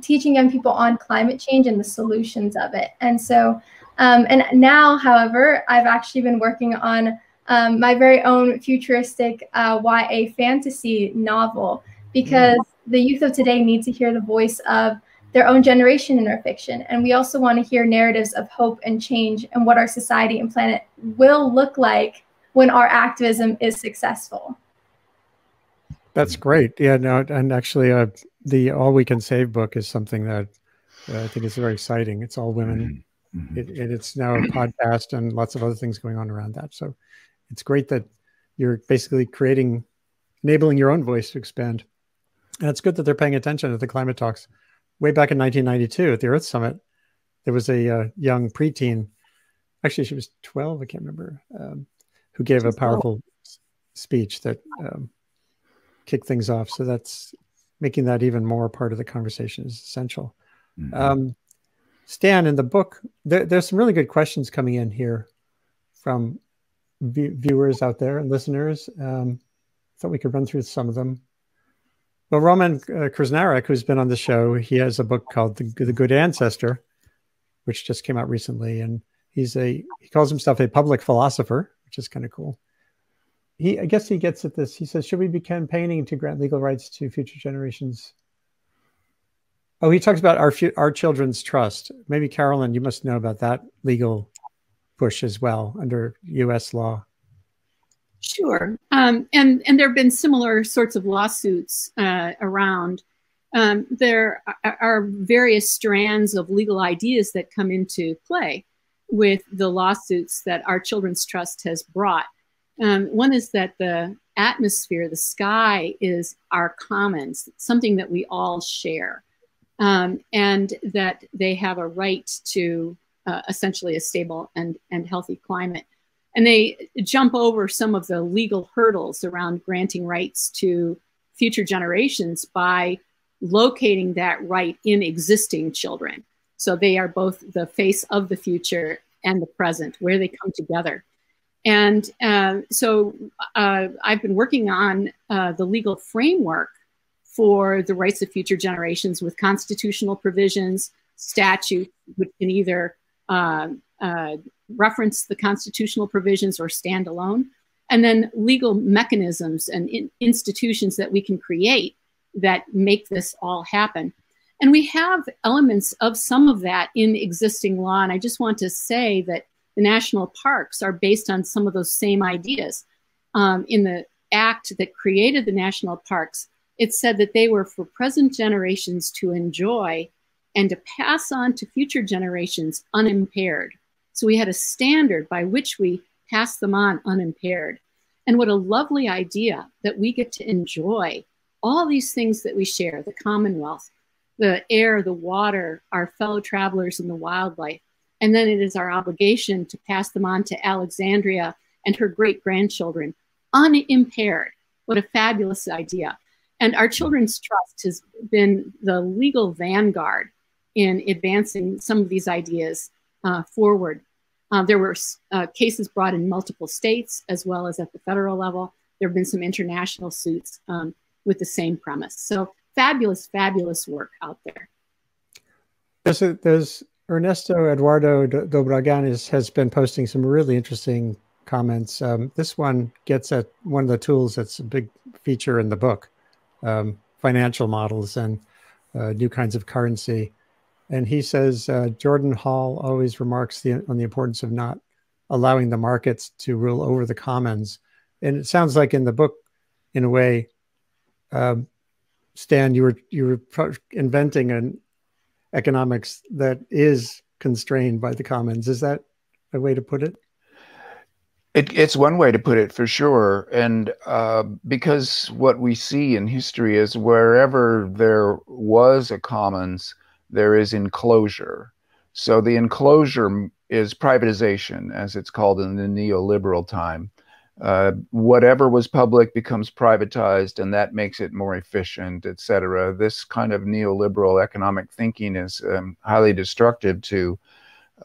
teaching young people on climate change and the solutions of it. And so, um, and now, however, I've actually been working on um, my very own futuristic uh, YA fantasy novel because mm-hmm. the youth of today need to hear the voice of their own generation in our fiction. And we also want to hear narratives of hope and change and what our society and planet will look like when our activism is successful. That's great. Yeah, no, and actually, uh, the All We Can Save book is something that uh, I think is very exciting. It's all women. Mm-hmm. It, it, it's now a podcast and lots of other things going on around that. So it's great that you're basically creating, enabling your own voice to expand. And it's good that they're paying attention at the climate talks. Way back in 1992 at the Earth Summit, there was a uh, young preteen, actually, she was 12, I can't remember, um, who gave a powerful speech that um, kicked things off. So that's making that even more part of the conversation is essential. Mm-hmm. Um, Stan, in the book, there, there's some really good questions coming in here from viewers out there and listeners. Um, thought we could run through some of them. Well, Roman uh, Krznaric, who's been on the show, he has a book called the, the Good Ancestor, which just came out recently, and he's a he calls himself a public philosopher, which is kind of cool he I guess he gets at this. He says, should we be campaigning to grant legal rights to future generations? Oh, he talks about our our children's trust. Maybe Carolyn, you must know about that legal push as well under U.S. law. Sure, um, and and there have been similar sorts of lawsuits uh, around. Um, there are various strands of legal ideas that come into play with the lawsuits that our children's trust has brought. Um, one is that the atmosphere, the sky, is our commons, something that we all share, um, and that they have a right to uh, essentially a stable and, and healthy climate. And they jump over some of the legal hurdles around granting rights to future generations by locating that right in existing children. So they are both the face of the future and the present, where they come together. And uh, so uh, I've been working on uh, the legal framework for the rights of future generations with constitutional provisions, statutes, which can either uh, uh, reference the constitutional provisions or stand alone, and then legal mechanisms and in institutions that we can create that make this all happen. And we have elements of some of that in existing law. And I just want to say that the national parks are based on some of those same ideas. Um, in the act that created the national parks, it said that they were for present generations to enjoy and to pass on to future generations unimpaired. So we had a standard by which we pass them on unimpaired. And what a lovely idea that we get to enjoy all these things that we share the Commonwealth, the air, the water, our fellow travelers, and the wildlife. And then it is our obligation to pass them on to Alexandria and her great grandchildren unimpaired. What a fabulous idea. And our Children's Trust has been the legal vanguard in advancing some of these ideas uh, forward. Uh, there were uh, cases brought in multiple states as well as at the federal level. There have been some international suits um, with the same premise. So fabulous, fabulous work out there. There's, a, there's Ernesto Eduardo Dobraganes has been posting some really interesting comments. Um, this one gets at one of the tools that's a big feature in the book, um, financial models and uh, new kinds of currency. And he says uh, Jordan Hall always remarks the, on the importance of not allowing the markets to rule over the commons. And it sounds like in the book, in a way, um, Stan, you were you were inventing an economics that is constrained by the commons. Is that a way to put it? It, it's one way to put it for sure. And uh, because what we see in history is wherever there was a commons, there is enclosure. So the enclosure is privatization, as it's called in the neoliberal time. Uh, whatever was public becomes privatized, and that makes it more efficient, et cetera. This kind of neoliberal economic thinking is um, highly destructive to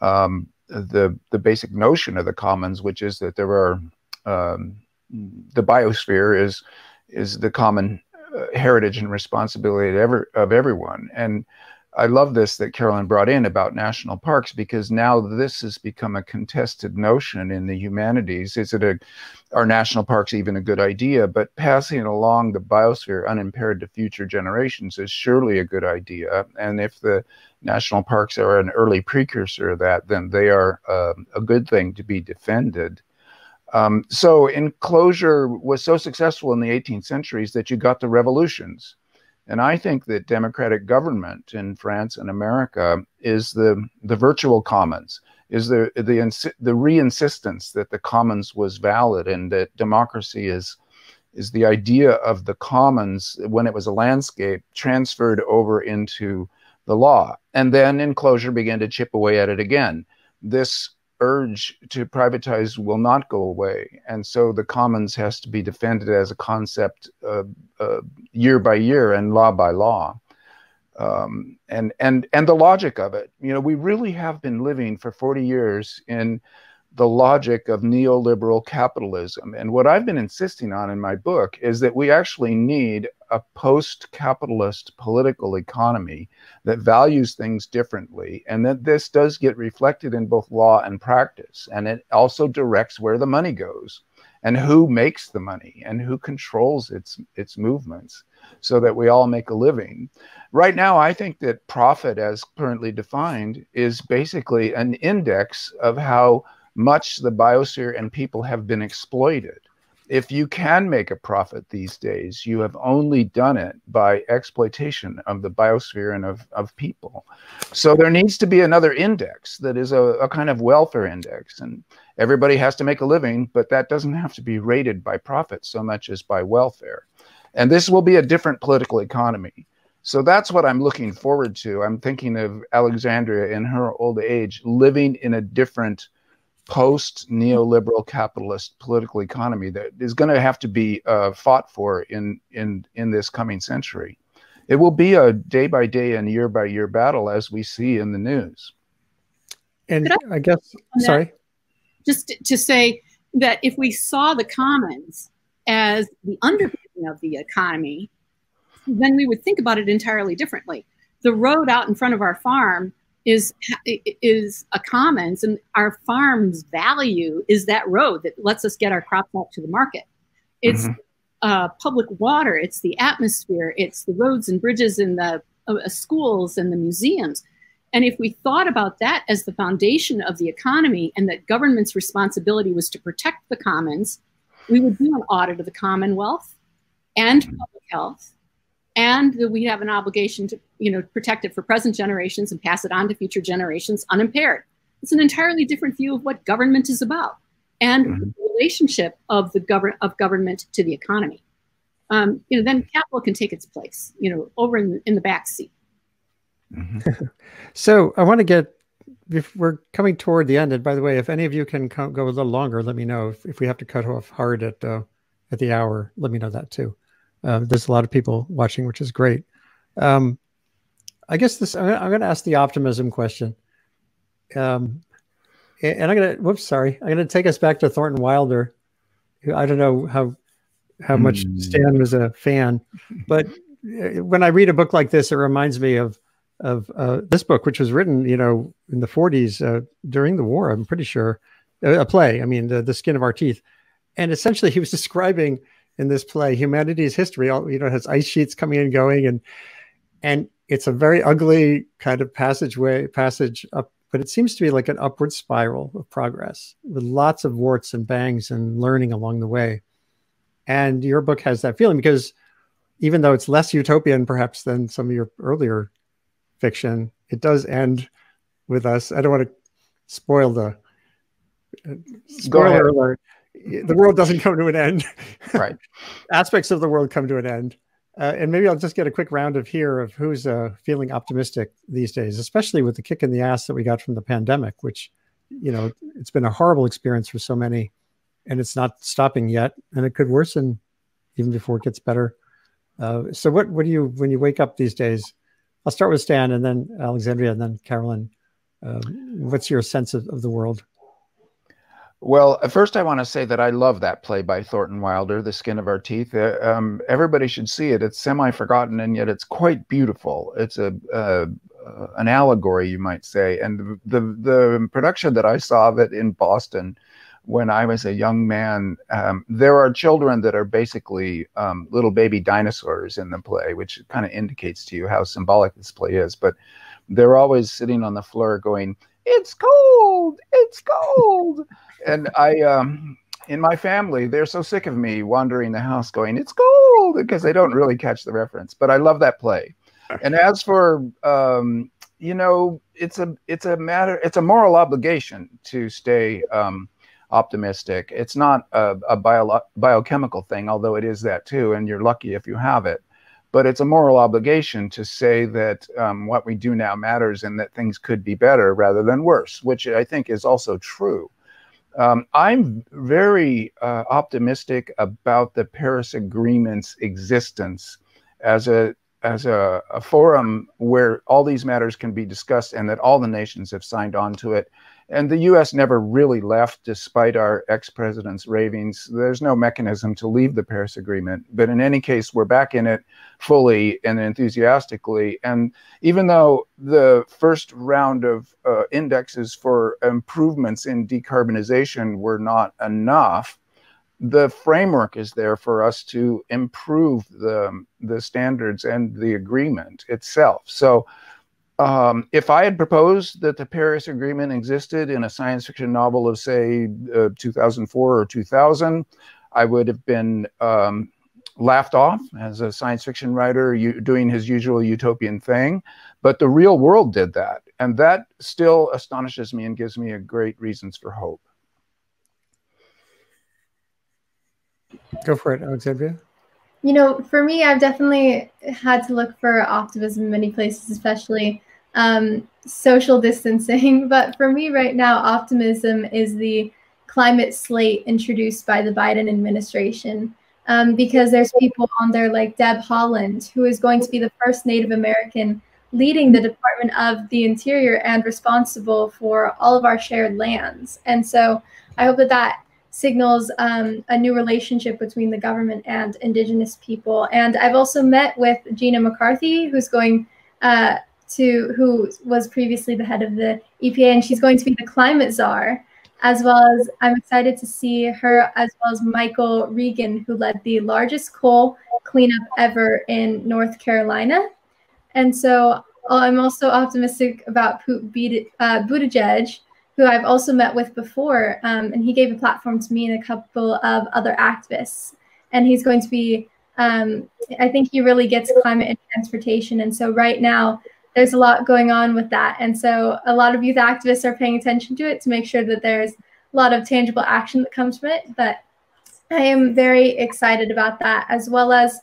um, the the basic notion of the commons, which is that there are um, the biosphere is is the common uh, heritage and responsibility of, every, of everyone, and I love this that Carolyn brought in about national parks because now this has become a contested notion in the humanities. Is it a are national parks even a good idea? But passing along the biosphere unimpaired to future generations is surely a good idea. And if the national parks are an early precursor of that, then they are uh, a good thing to be defended. Um, so enclosure was so successful in the 18th centuries that you got the revolutions and I think that democratic government in France and America is the the virtual commons, is the the the re-insistence that the commons was valid and that democracy is is the idea of the commons when it was a landscape transferred over into the law, and then enclosure began to chip away at it again. This urge to privatize will not go away. And so the commons has to be defended as a concept uh, uh, year by year and law by law. Um, and and and the logic of it, you know, we really have been living for 40 years in the logic of neoliberal capitalism. And what I've been insisting on in my book is that we actually need a post capitalist political economy that values things differently, and that this does get reflected in both law and practice. And it also directs where the money goes and who makes the money and who controls its, its movements so that we all make a living. Right now, I think that profit, as currently defined, is basically an index of how much the biosphere and people have been exploited. If you can make a profit these days, you have only done it by exploitation of the biosphere and of, of people. So there needs to be another index that is a, a kind of welfare index. And everybody has to make a living, but that doesn't have to be rated by profit so much as by welfare. And this will be a different political economy. So that's what I'm looking forward to. I'm thinking of Alexandria in her old age living in a different post neoliberal capitalist political economy that is going to have to be uh, fought for in in in this coming century. It will be a day by day and year by year battle as we see in the news. And I, I, guess sorry, just to say that if we saw the commons as the underpinning of the economy, then we would think about it entirely differently. The road out in front of our farm is is a commons and our farm's value is that road that lets us get our crops out to the market. It's mm-hmm. uh, public water it's the atmosphere it's the roads and bridges and the uh, schools and the museums. And if we thought about that as the foundation of the economy and that government's responsibility was to protect the commons we would do an audit of the commonwealth and public health and that we have an obligation to you know protect it for present generations and pass it on to future generations unimpaired. It's an entirely different view of what government is about and mm-hmm. the relationship of the govern of government to the economy. Um, you know then capital can take its place you know over in, in the back seat. Mm-hmm. so i want to get if we're coming toward the end and by the way if any of you can go a little longer let me know. If, if we have to cut off hard at uh, at the hour let me know that too uh, there's a lot of people watching, which is great. Um, I guess this, I'm, I'm going to ask the optimism question. Um, and I'm going to, whoops, sorry. I'm going to take us back to Thornton Wilder. I don't know how, how much mm. Stan was a fan, but uh, when I read a book like this, it reminds me of, of uh, this book, which was written, you know, in the 40s uh, during the war. I'm pretty sure a play. I mean, the, the Skin of Our Teeth, and essentially he was describing in this play, humanity's history. All you know has ice sheets coming and going, and and it's a very ugly kind of passageway passage up, but it seems to be like an upward spiral of progress with lots of warts and bangs and learning along the way. And your book has that feeling because even though it's less utopian perhaps than some of your earlier fiction, it does end with us. I don't want to spoil the uh, spoiler alert the world doesn't come to an end. Right. Aspects of the world come to an end. Uh, and maybe I'll just get a quick round of here of who's uh, feeling optimistic these days, especially with the kick in the ass that we got from the pandemic, which, you know, it's been a horrible experience for so many, and it's not stopping yet, and it could worsen even before it gets better. Uh, so, what what do you when you wake up these days? I'll start with Stan, and then Alexandria, and then Carolyn. Uh, what's your sense of, of the world? Well, first, I want to say that I love that play by Thornton Wilder, The Skin of Our Teeth. Uh, um, everybody should see it. It's semi forgotten, and yet it's quite beautiful. It's a uh, uh, an allegory, you might say. And the, the production that I saw of it in Boston when I was a young man, um, there are children that are basically um, little baby dinosaurs in the play, which kind of indicates to you how symbolic this play is. But they're always sitting on the floor going, It's cold, it's cold and I, um, in my family, they're so sick of me wandering the house going, "It's gold," because they don't really catch the reference. But I love that play. And as for um, you know, it's a it's a matter, it's a moral obligation to stay um, optimistic. It's not a, a bio, biochemical thing, although it is that too, and you're lucky if you have it. But it's a moral obligation to say that um, what we do now matters and that things could be better rather than worse, which I think is also true. Um, I'm very uh, optimistic about the Paris Agreement's existence as a as a, a, forum where all these matters can be discussed and that all the nations have signed on to it and the US never really left despite our ex president's ravings. There's no mechanism to leave the Paris Agreement. But in any case, we're back in it fully and enthusiastically. And even though the first round of uh, indexes for improvements in decarbonization were not enough, the framework is there for us to improve the, the standards and the agreement itself. So um, if I had proposed that the Paris Agreement existed in a science fiction novel of, say, uh, 2004 or 2000, I would have been um, laughed off as a science fiction writer doing his usual utopian thing. But the real world did that. And that still astonishes me and gives me a great reasons for hope. Go for it, Alexandria. You know, for me, I've definitely had to look for optimism in many places, especially um, social distancing. But for me right now, optimism is the climate slate introduced by the Biden administration. Um, because there's people on there like Deb Haaland, who is going to be the first Native American leading the Department of the Interior and responsible for all of our shared lands. And so I hope that that signals um, a new relationship between the government and Indigenous people. And I've also met with Gina McCarthy, who's going uh, to, who was previously the head of the EPA, and she's going to be the climate czar. As well as I'm excited to see her, as well as Michael Regan, who led the largest coal cleanup ever in North Carolina. And so I'm also optimistic about Pete uh, Buttigieg, who I've also met with before, um, and he gave a platform to me and a couple of other activists. And he's going to be, um, I think he really gets climate and transportation. And so right now, there's a lot going on with that. And so a lot of youth activists are paying attention to it to make sure that there's a lot of tangible action that comes from it. But I am very excited about that, as well as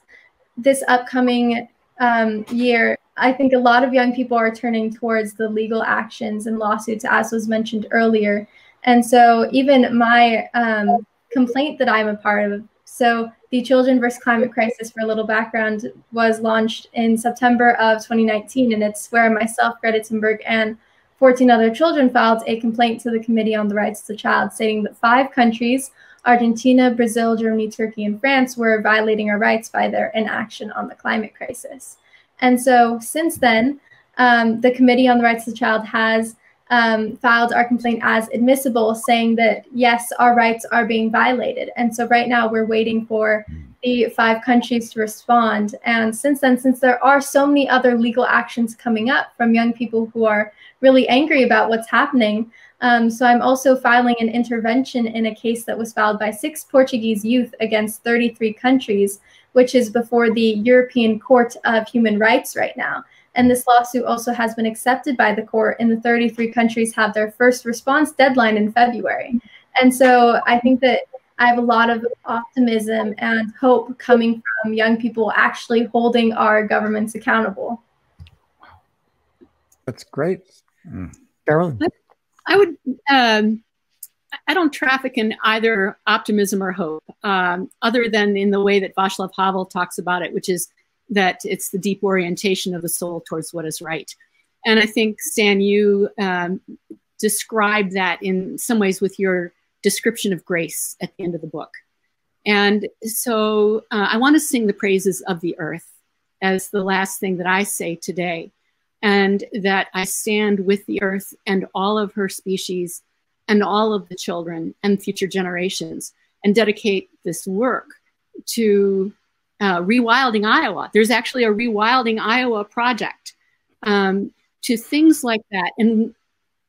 this upcoming um, year I think a lot of young people are turning towards the legal actions and lawsuits, as was mentioned earlier. And so, even my um, complaint that I'm a part of, so the Children versus Climate Crisis, for a little background, was launched in September of 2019, and it's where myself, Greta Thunberg, and 14 other children filed a complaint to the Committee on the Rights of the Child, stating that five countries Argentina, Brazil, Germany, Turkey, and France were violating our rights by their inaction on the climate crisis. And so since then, um, the Committee on the Rights of the Child has um, filed our complaint as admissible, saying that yes, our rights are being violated. And so right now we're waiting for the five countries to respond. And since then, since there are so many other legal actions coming up from young people who are really angry about what's happening, um, so I'm also filing an intervention in a case that was filed by six Portuguese youth against 33 countries which is before the European Court of Human Rights right now. And this lawsuit also has been accepted by the court, and the 33 countries have their first response deadline in February. And so I think that I have a lot of optimism and hope coming from young people actually holding our governments accountable. That's great. Mm. Carolyn? I would um, I don't traffic in either optimism or hope, um, other than in the way that Václav Havel talks about it, which is that it's the deep orientation of the soul towards what is right. And I think, Stan, you um, describe that in some ways with your description of grace at the end of the book. And so uh, I want to sing the praises of the earth as the last thing that I say today, and that I stand with the earth and all of her species and all of the children and future generations and dedicate this work to uh, rewilding Iowa. There's actually a rewilding Iowa project um, to things like that. And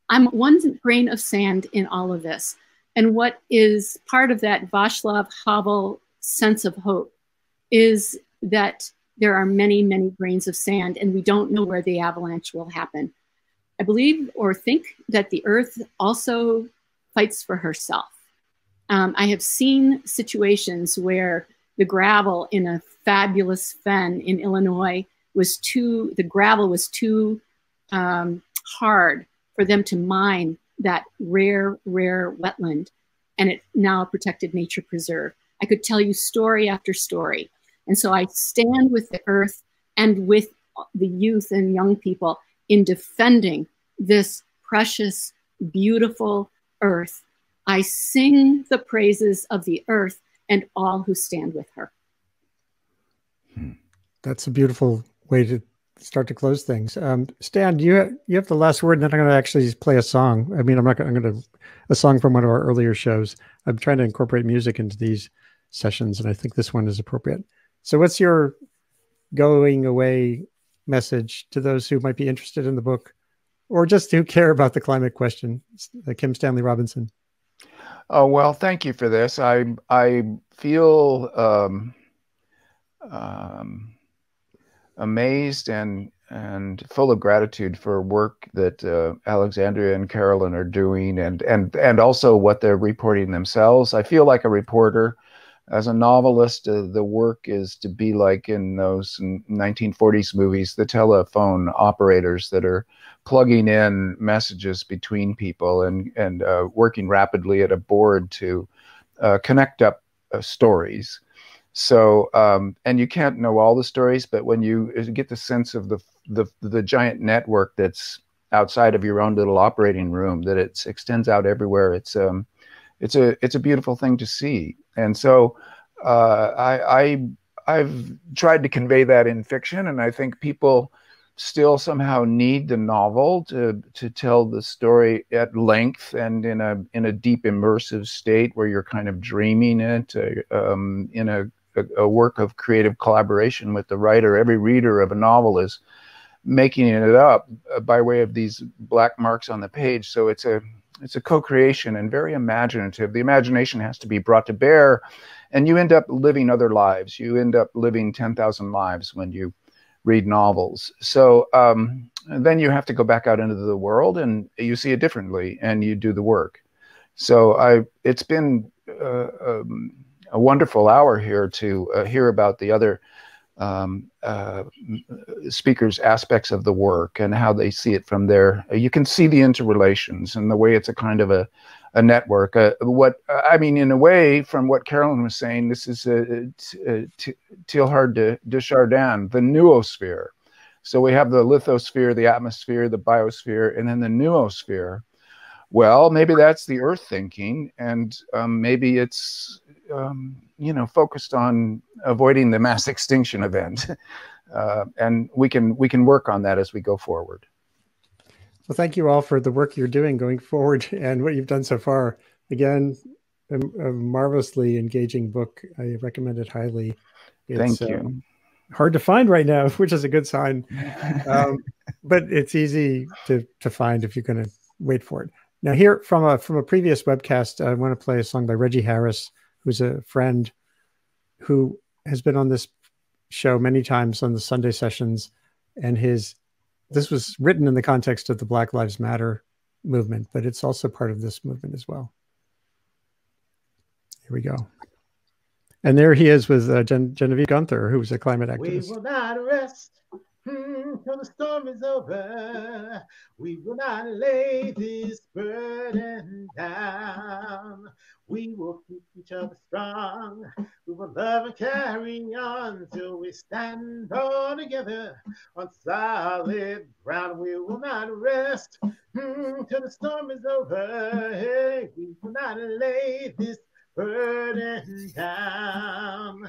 I'm one grain of sand in all of this. And what is part of that Václav Havel sense of hope is that there are many, many grains of sand, and we don't know where the avalanche will happen. I believe or think that the earth also fights for herself. Um, I have seen situations where the gravel in a fabulous fen in Illinois was too, the gravel was too um, hard for them to mine that rare, rare wetland. And it now a protected nature preserve. I could tell you story after story. And so I stand with the earth and with the youth and young people in defending this precious, beautiful earth. I sing the praises of the earth and all who stand with her. That's a beautiful way to start to close things. Um, Stan, you have, you have the last word, and then I'm going to actually play a song. I mean, I'm not. Gonna, I'm going to a song from one of our earlier shows. I'm trying to incorporate music into these sessions, and I think this one is appropriate. So, what's your going away message to those who might be interested in the book or just who care about the climate question? Uh, Kim Stanley Robinson. Oh well, thank you for this. I I feel um, um, amazed and and full of gratitude for work that uh, Alexandria and Carolyn are doing, and and and also what they're reporting themselves. I feel like a reporter as a novelist, uh, the work is to be like in those 1940s movies, the telephone operators that are plugging in messages between people and and uh, working rapidly at a board to uh, connect up uh, stories. So, um, and you can't know all the stories, but when you get the sense of the the, the giant network that's outside of your own little operating room, that it extends out everywhere. It's um, it's a it's a beautiful thing to see. And so, uh, I, I I've tried to convey that in fiction, and I think people still somehow need the novel to to tell the story at length and in a in a deep immersive state where you're kind of dreaming it uh, um, in a, a, a work of creative collaboration with the writer. Every reader of a novel is making it up uh, by way of these black marks on the page. So it's a it's a co-creation and very imaginative. The imagination has to be brought to bear, and you end up living other lives. You end up living ten thousand lives when you read novels. So um, then you have to go back out into the world and you see it differently and you do the work. So I, it's been uh, um, a wonderful hour here to uh, hear about the other um, uh, speakers' aspects of the work and how they see it from there. You can see the interrelations and the way it's a kind of a a network. Uh, what I mean, in a way, from what Carolyn was saying, this is a, a, a Teilhard de, de Chardin, the noosphere. So we have the lithosphere, the atmosphere, the biosphere, and then the noosphere. Well, maybe that's the Earth thinking, and um, maybe it's um, you know focused on avoiding the mass extinction event, uh, and we can we can work on that as we go forward. Well, thank you all for the work you're doing going forward and what you've done so far. Again, a, a marvelously engaging book. I recommend it highly. It's, thank you. Um, hard to find right now, which is a good sign. Um, but it's easy to to find if you're going to wait for it. Now, here from a from a previous webcast, I want to play a song by Reggie Harris, who's a friend who has been on this show many times on the Sunday sessions, and his this was written in the context of the Black Lives Matter movement, but it's also part of this movement as well. Here we go. And there he is with uh, Gen- Genevieve Guenther, who's a climate activist. We will not rest until the storm is over. We will not lay this burden down. We will keep each other strong. We will love and carry on till we stand all together on solid ground. We will not rest mm, till the storm is over. Hey, we will not lay this burden down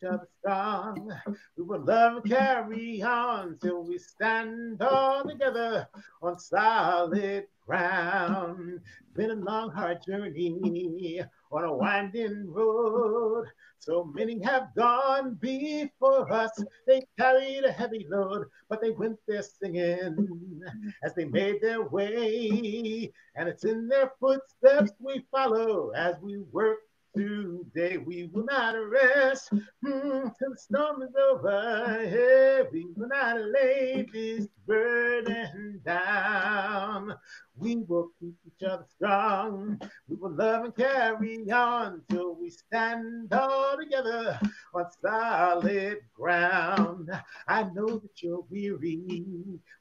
each other strong. We will love and carry on till we stand all together on solid ground. Been a long, hard journey on a winding road. So many have gone before us. They carried a heavy load, but they went there singing as they made their way. And it's in their footsteps we follow as we work Today we will not rest mm, till the storm is over. Hey, we will not lay this burden down. We will keep each other strong. We will love and carry on till we stand all together on solid ground. I know that you're weary.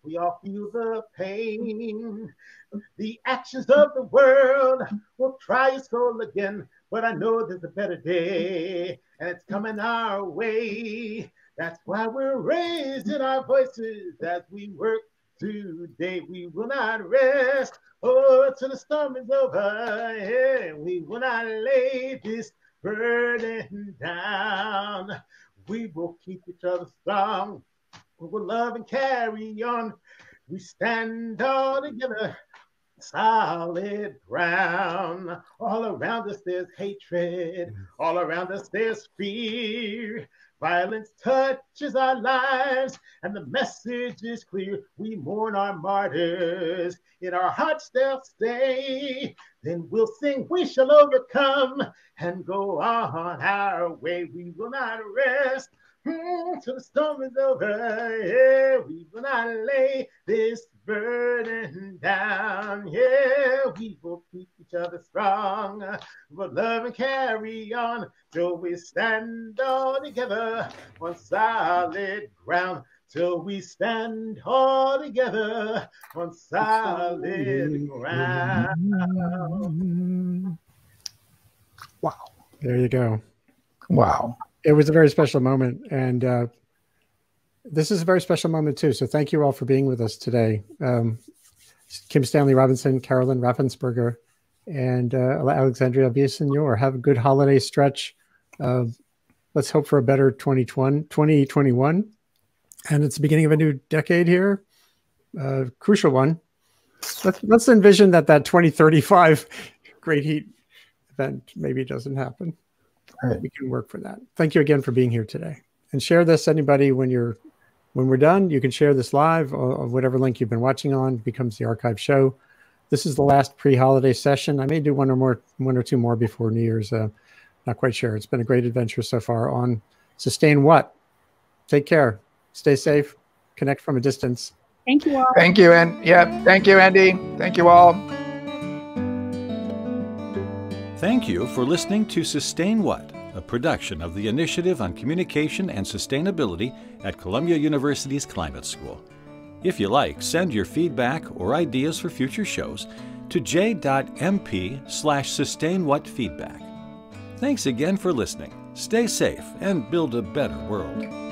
We all feel the pain. The actions of the world will try your soul again but I know there's a better day, and it's coming our way. That's why we're raising our voices as we work today. We will not rest oh, till the storm is over. Yeah, we will not lay this burden down. We will keep each other strong. We will love and carry on. We stand all together solid ground. All around us there's hatred. All around us there's fear. Violence touches our lives, and the message is clear. We mourn our martyrs. In our hearts they'll stay. Then we'll sing, We shall overcome, and go on our way. We will not rest Mm, till the storm is over, yeah, we will not lay this burden down. Yeah, we will keep each other strong. We'll love and carry on till we stand all together on solid ground. Till we stand all together on solid ground. Wow. There you go. Wow. It was a very special moment. And uh, this is a very special moment, too. So thank you all for being with us today. Um, Kim Stanley Robinson, Carolyn Raffensperger, and uh, Alexandria Villaseñor. Have a good holiday stretch. Uh, let's hope for a better 2020, 2021. And it's the beginning of a new decade here, uh, crucial one. Let's, let's envision that that 2035 Great Heat event maybe doesn't happen. Right. We can work for that. Thank you again for being here today. And share this anybody when you're when we're done. You can share this live or, whatever link you've been watching on becomes the archive show. This is the last pre-holiday session. I may do one or more, one or two more before New Year's. Uh, not quite sure. It's been a great adventure so far on sustain what. Take care. Stay safe. Connect from a distance. Thank you all. Thank you, and yeah, thank you, Andy. Thank you all. Thank you for listening to Sustain What, a production of the Initiative on Communication and Sustainability at Columbia University's Climate School. If you like, send your feedback or ideas for future shows to j.mp slash sustainwhatfeedback. Thanks again for listening. Stay safe and build a better world.